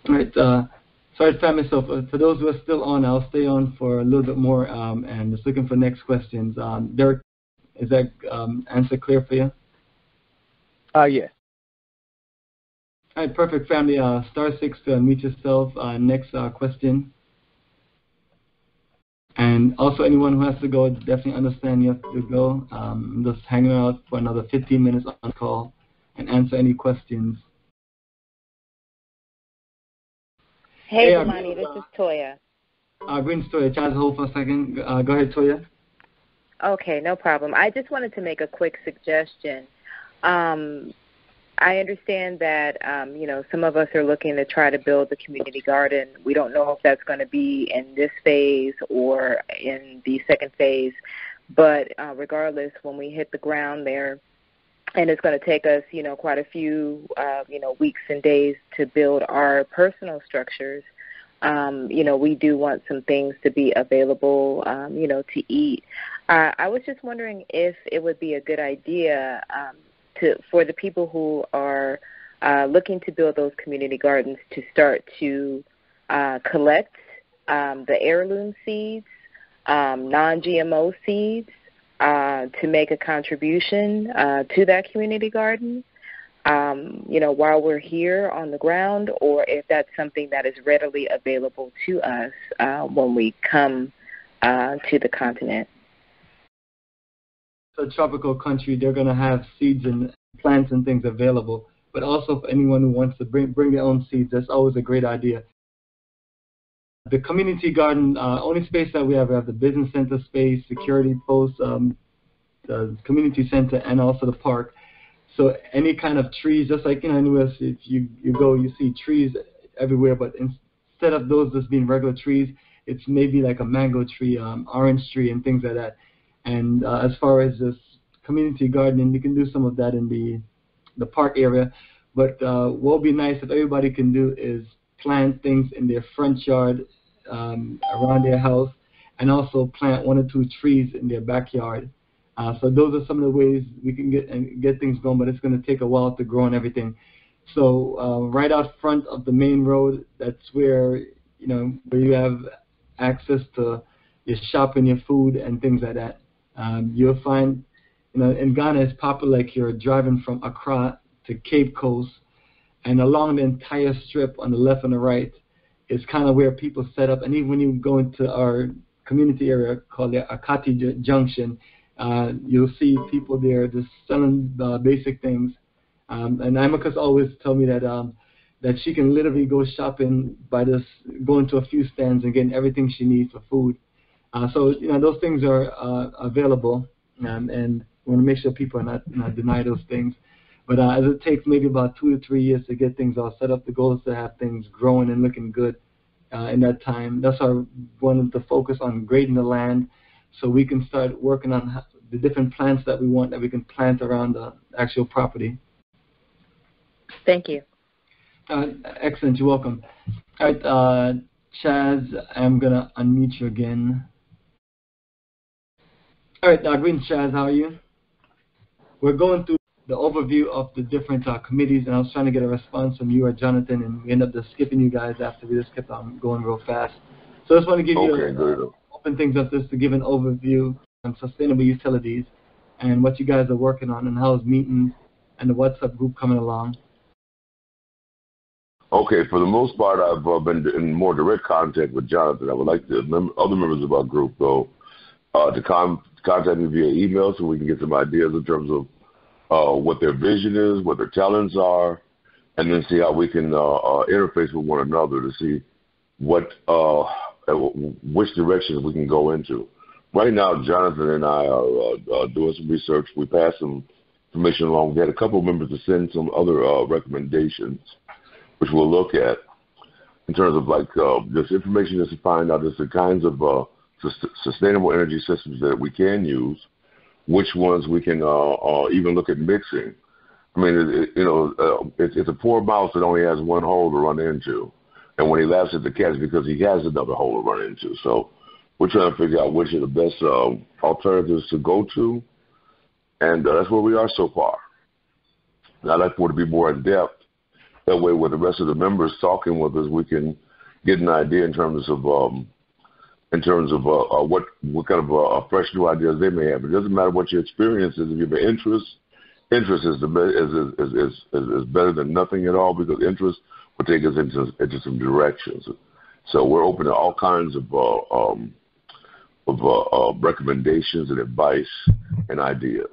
Speaker 1: All right. Uh, sorry, family. So for, for, those who are still on, I'll stay on for a little bit more um, and just looking for next questions. Um, Derek, is that um, answer clear for you?
Speaker 13: Uh, yes.
Speaker 1: All right, perfect, family. Uh, star six to unmute yourself. Uh, next uh, question. And also, anyone who has to go, definitely understand you have to go. Um, just hanging out for another 15 minutes on call and answer any questions.
Speaker 4: Hey, hey this is Toya.
Speaker 1: Uh, Green Toya. Hold for a second. Uh, go ahead, Toya.
Speaker 4: Okay, no problem. I just wanted to make a quick suggestion. Um, I understand that um, you know some of us are looking to try to build the community garden. We don't know if that's going to be in this phase or in the second phase, but uh, regardless, when we hit the ground there, and it's going to take us you know quite a few uh, you know weeks and days to build our personal structures. Um, you know, we do want some things to be available, um, you know, to eat. Uh, I was just wondering if it would be a good idea um, to for the people who are uh, looking to build those community gardens to start to uh, collect um, the heirloom seeds, um, non-GMO seeds, uh, to make a contribution uh, to that community garden. Um, you know, while we're here on the ground, or if that's something that is readily available to us uh, when we come uh, to the continent
Speaker 1: a tropical country, they're going to have seeds and plants and things available. But also for anyone who wants to bring bring their own seeds, that's always a great idea. The community garden, uh, only space that we have, we have the business center space, security post, um, the community center, and also the park. So any kind of trees, just like you know anywhere if you you go, you see trees everywhere. But instead of those just being regular trees, it's maybe like a mango tree, um, orange tree, and things like that. And uh, as far as this community gardening, you can do some of that in the the park area. But uh, what would be nice if everybody can do is plant things in their front yard, um, around their house, and also plant one or two trees in their backyard. Uh, so those are some of the ways we can get and get things going, but it's going to take a while to grow and everything. So uh, right out front of the main road, that's where you know where you have access to your shopping, your food, and things like that. Um, you'll find, you know, in Ghana it's popular like you're driving from Accra to Cape Coast, and along the entire strip on the left and the right is kind of where people set up. And even when you go into our community area called the Akati Junction, uh, you'll see people there just selling uh, basic things. Um, and Amicus always tell me that um, that she can literally go shopping by just going to a few stands and getting everything she needs for food. Uh, so you know those things are uh, available, um, and we want to make sure people are not, not deny those things. But uh, as it takes maybe about two to three years to get things all set up, the goal is to have things growing and looking good uh, in that time. That's our one of the focus on grading the land, so we can start working on the different plants that we want that we can plant around the actual property.
Speaker 4: Thank you.
Speaker 1: Uh, excellent. You're welcome. All right, uh, Chaz, I'm gonna unmute you again. All right, uh, Green Chaz, how are you? We're going through the overview of the different uh, committees, and I was trying to get a response from you or Jonathan, and we ended up just skipping you guys after we just kept on going real fast. So I just want to give
Speaker 14: Okay,
Speaker 1: you a, open things up just to give an overview on sustainable utilities and what you guys are working on and how's meetings and the WhatsApp group coming along.
Speaker 14: Okay, for the most part, I've uh, been in more direct contact with Jonathan. I would like the mem- other members of our group, though, uh, to com- contact me via email so we can get some ideas in terms of uh, what their vision is, what their talents are, and then see how we can uh, uh, interface with one another to see what uh, uh, which directions we can go into. Right now, Jonathan and I are uh, uh, doing some research. We passed some information along. We had a couple of members to send some other uh, recommendations, which we'll look at in terms of like uh, this information just to find out just the kinds of uh, sustainable energy systems that we can use, which ones we can uh, uh, even look at mixing. I mean, it, it, you know, uh, it's, it's a poor mouse that only has one hole to run into, and when he laughs at the cat, because he has another hole to run into. So we're trying to figure out which are the best uh, alternatives to go to, and that's where we are so far. And I'd like for it to be more in depth. That way, with the rest of the members talking with us, we can get an idea in terms of um, in terms of uh, uh, what what kind of uh, fresh new ideas they may have. It doesn't matter what your experience is. If you have an interest, interest is the be- is, is, is, is, better than nothing at all because interest will take us into into some directions. So we're open to all kinds of uh, um, of uh, uh, recommendations and advice and ideas.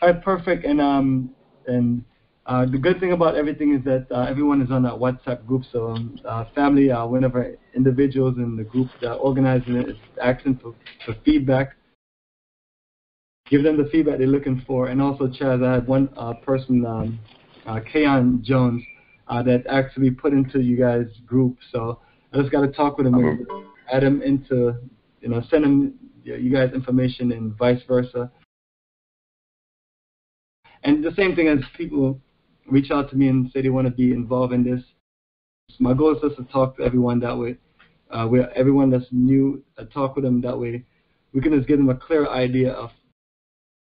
Speaker 1: All right, perfect. And um, and uh, the good thing about everything is that uh, everyone is on that WhatsApp group. So um, uh, family, uh, whenever individuals in the group that are organizing it is asking for, for feedback, give them the feedback they're looking for. And also, Chaz, I had one uh, person, um, uh, Kayon Jones, uh, that actually put into you guys' group. So I just got to talk with him and add him into, you know, send him you guys information and vice versa. And the same thing as people reach out to me and say they want to be involved in this. My goal is just to talk to everyone that way. Uh, where everyone that's new, uh, talk with them that way. We can just give them a clear idea of,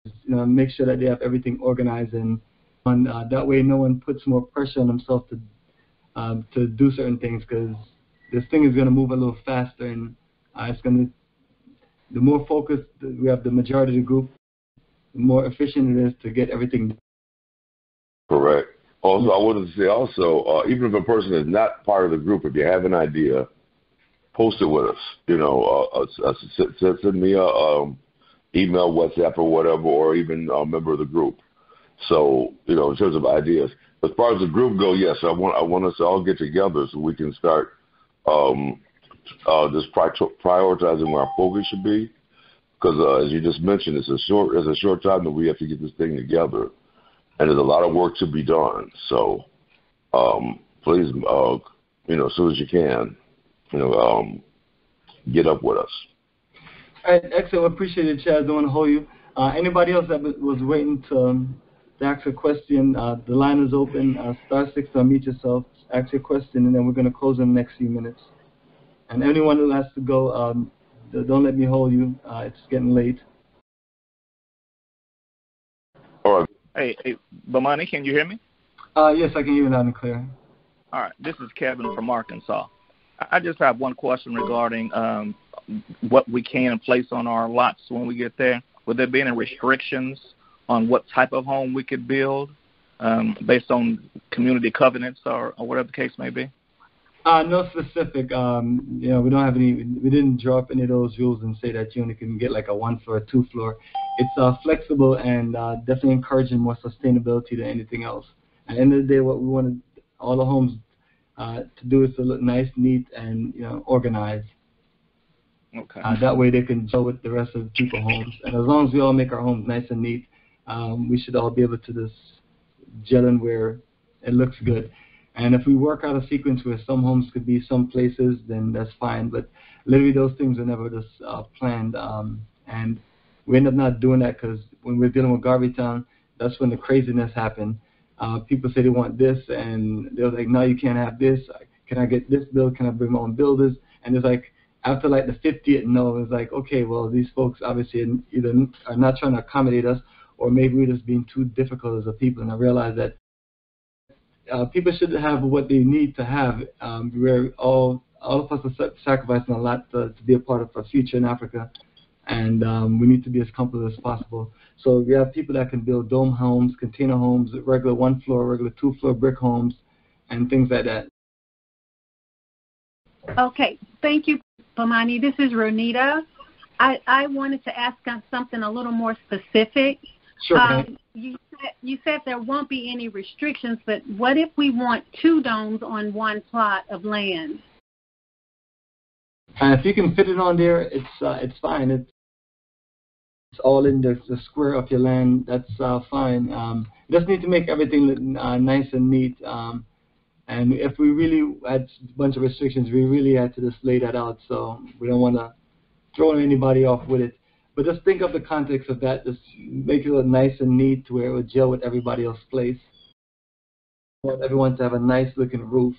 Speaker 1: you know, make sure that they have everything organized and, and uh, that way no one puts more pressure on themselves to um, to do certain things because this thing is going to move a little faster and uh, it's going to. The more focused we have the majority of the group, the more efficient it is to get everything
Speaker 14: Correct. Also, I wanted to say also, uh, even if a person is not part of the group, if you have an idea, post it with us. You know, uh, uh, uh, send, me a um, email, WhatsApp, or whatever, or even a member of the group. So, you know, in terms of ideas, as far as the group go, yes, I want I want us to all get together so we can start um, uh, just pri- prioritizing where our focus should be. Because uh, as you just mentioned, it's a short it's a short time that we have to get this thing together, and there's a lot of work to be done. So, um, please, uh, you know, as soon as you can, you know, um, get up with us.
Speaker 1: All right, excellent. Appreciate it, Chad. Don't want to hold you. Uh, anybody else that was- was waiting to, um, to ask a question, uh, the line is open. Uh, star six to unmute yourself, ask your question, and then we're going to close in the next few minutes. And anyone who has to go, um, don't let me hold you. Uh, it's getting late.
Speaker 15: Hey, hey, Bomani, can you hear me?
Speaker 1: Uh, yes, I can hear you loud and clear.
Speaker 15: All right, this is Kevin from Arkansas. I I just have one question regarding um, what we can place on our lots when we get there. Would there be any restrictions on what type of home we could build um, based on community covenants or, or whatever the case may be?
Speaker 1: Uh, no specific. Um, you know, we don't have any. We didn't draw up any of those rules and say that you only can get like a one floor, two floor. It's uh, flexible and uh, definitely encouraging more sustainability than anything else. At the end of the day, what we want all the homes uh, to do is to look nice, neat, and you know, organized.
Speaker 15: Okay.
Speaker 1: Uh, that way they can gel with the rest of the people homes. And as long as we all make our homes nice and neat, um, we should all be able to just gel in where it looks good. And if we work out a sequence where some homes could be some places, then that's fine. But literally those things are never just uh, planned. Um, and we end up not doing that because when we're dealing with Garveytown, that's when the craziness happened. Uh, people say they want this, and they're like, no, you can't have this. Can I get this bill? Can I bring my own builders? And it's like after like the 50th no, it's like, okay, well, these folks obviously either are not trying to accommodate us or maybe we're just being too difficult as a people. And I realized that uh, people should have what they need to have. Um, we're all, all of us are sacrificing a lot to, to be a part of our future in Africa. And um, we need to be as comfortable as possible. So we have people that can build dome homes, container homes, regular one floor, regular two floor brick homes, and things like that.
Speaker 16: Okay, thank you, Bomani. This is Ronita. I, I wanted to ask on something a little more specific.
Speaker 1: Sure. Um,
Speaker 16: you said, you said there won't be any restrictions, but what if we want two domes on one plot of land?
Speaker 1: Uh, if you can fit it on there, it's uh, it's fine. It's it's all in the, the square of your land. That's uh, fine. Um, you just need to make everything uh, nice and neat. Um, and if we really had a bunch of restrictions, we really had to just lay that out. So we don't want to throw anybody off with it. But just think of the context of that. Just make it nice and neat to where it would gel with everybody else's place. Want everyone to have a nice looking roof.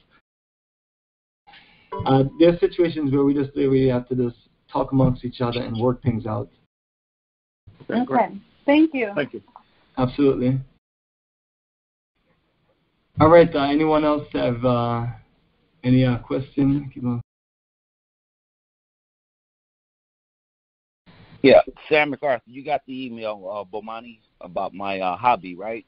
Speaker 1: Uh, there's situations where we just really have to just talk amongst each other and work things out.
Speaker 16: Okay. Thank you.
Speaker 15: Thank you.
Speaker 1: Absolutely. All right. Uh, anyone else have uh, any uh, question?
Speaker 11: Yeah, Sam MacArthur, you got the email, uh, Bomani, about my uh, hobby, right?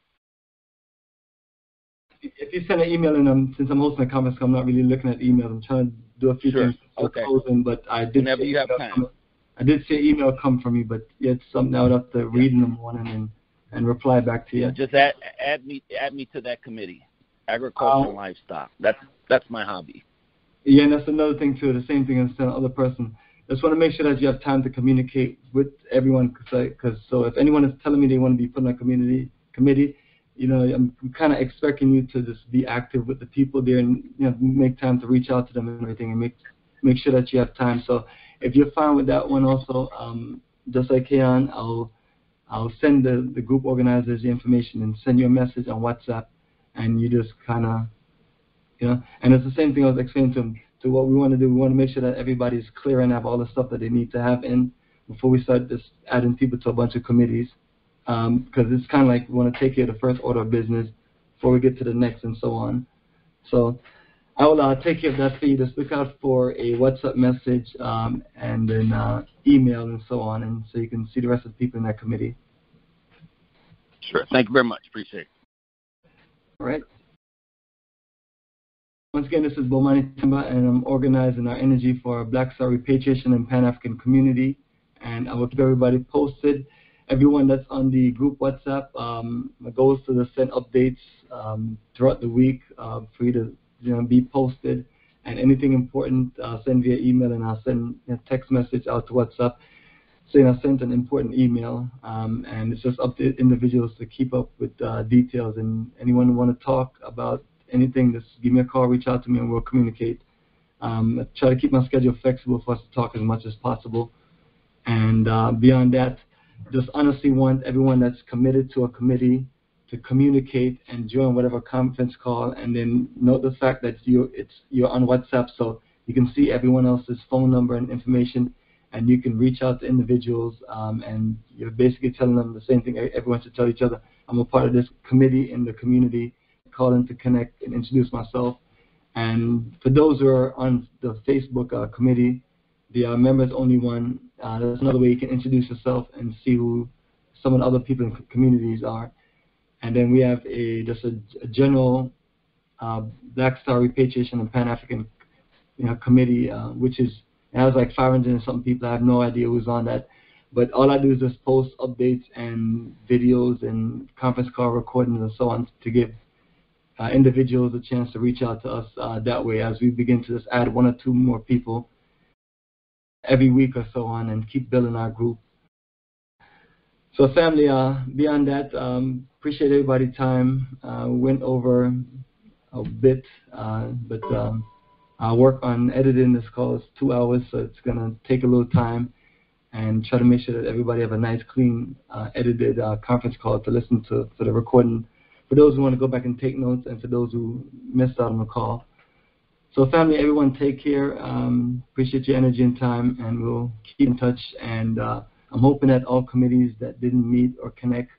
Speaker 1: If you send an email, and um, since I'm hosting a conference, I'm not really looking at emails. I'm trying to do a few
Speaker 11: sure.
Speaker 1: things for
Speaker 11: okay.
Speaker 1: closing, but I did.
Speaker 11: Whenever you have time.
Speaker 1: Come, I did see an email come from you, but it's something I would have to read in the morning and, and reply back to you.
Speaker 11: Just add add me add me to that committee, agriculture and oh. livestock. That's that's my hobby.
Speaker 1: Yeah, and that's another thing too. The same thing as the other person. Just want to make sure that you have time to communicate with everyone, because so if anyone is telling me they want to be put in a community committee, you know, I'm kind of expecting you to just be active with the people there and you know make time to reach out to them and everything, and make make sure that you have time. So if you're fine with that one also, um, just like Keon, I'll I'll send the, the group organizers the information and send you a message on WhatsApp, and you just kind of, you know, and it's the same thing I was explaining to them. To what we want to do, we want to make sure that everybody's clear and have all the stuff that they need to have in before we start just adding people to a bunch of committees, because um, it's kind of like we want to take care of the first order of business before we get to the next and so on. So I will uh, take care of that for you. Just look out for a WhatsApp message um, and then uh, email and so on, and so you can see the rest of the people in that committee.
Speaker 11: Sure. Thank you very much. Appreciate it.
Speaker 1: All right. Once again, this is Bomani Tyehimba, and I'm organizing our energy for our Black Star repatriation and Pan African community. And I will keep everybody posted. Everyone that's on the group WhatsApp, um, my goal is to send updates um, throughout the week uh, for you to you know, be posted. And anything important, uh, send via email, and I'll send a text message out to WhatsApp saying I sent an important email. Um, and it's just up to individuals to keep up with uh, details. And anyone want to talk about anything, just give me a call, reach out to me, and we'll communicate. Um, I try to keep my schedule flexible for us to talk as much as possible. And uh, beyond that, just honestly want everyone that's committed to a committee to communicate and join whatever conference call, and then note the fact that you it's you're on WhatsApp, so you can see everyone else's phone number and information, and you can reach out to individuals, um, and you're basically telling them the same thing everyone should tell each other. I'm a part of this committee in the community, calling to connect and introduce myself. And for those who are on the Facebook uh, committee, the uh, members only one. Uh, that's another way you can introduce yourself and see who some of the other people in communities are. And then we have a just a, a general uh, Black Star Repatriation and Pan African you know, committee, uh, which is has like 500 and something people. I have no idea who's on that. But all I do is just post updates and videos and conference call recordings and so on to give uh, individuals a chance to reach out to us uh, that way as we begin to just add one or two more people every week or so on and keep building our group. So family, uh, beyond that, um, appreciate everybody's time. Uh, went over a bit, uh, but um, I'll work on editing this call. It's two hours, so it's going to take a little time and try to make sure that everybody have a nice, clean, uh, edited uh, conference call to listen to for the recording. For those who want to go back and take notes, and for those who missed out on the call. So family, everyone take care. Um, appreciate your energy and time, and we'll keep in touch. And uh, I'm hoping that all committees that didn't meet or connect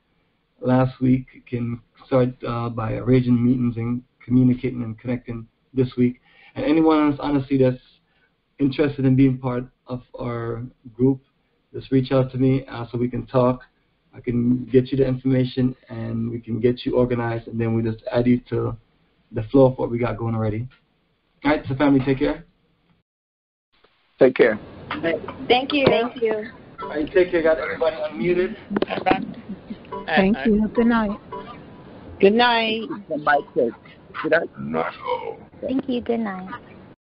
Speaker 1: last week can start uh, by arranging meetings and communicating and connecting this week. And anyone else, honestly, that's interested in being part of our group, just reach out to me uh, so we can talk. I can get you the information and we can get you organized, and then we just add you to the flow of what we got going already. All right, so family, take care.
Speaker 15: Take care.
Speaker 4: Thank you. Thank you.
Speaker 1: All right, take care. Got everybody unmuted.
Speaker 16: Thank you. Good night.
Speaker 9: Good night.
Speaker 12: Good night.
Speaker 14: Not all.
Speaker 17: Thank you. Good night.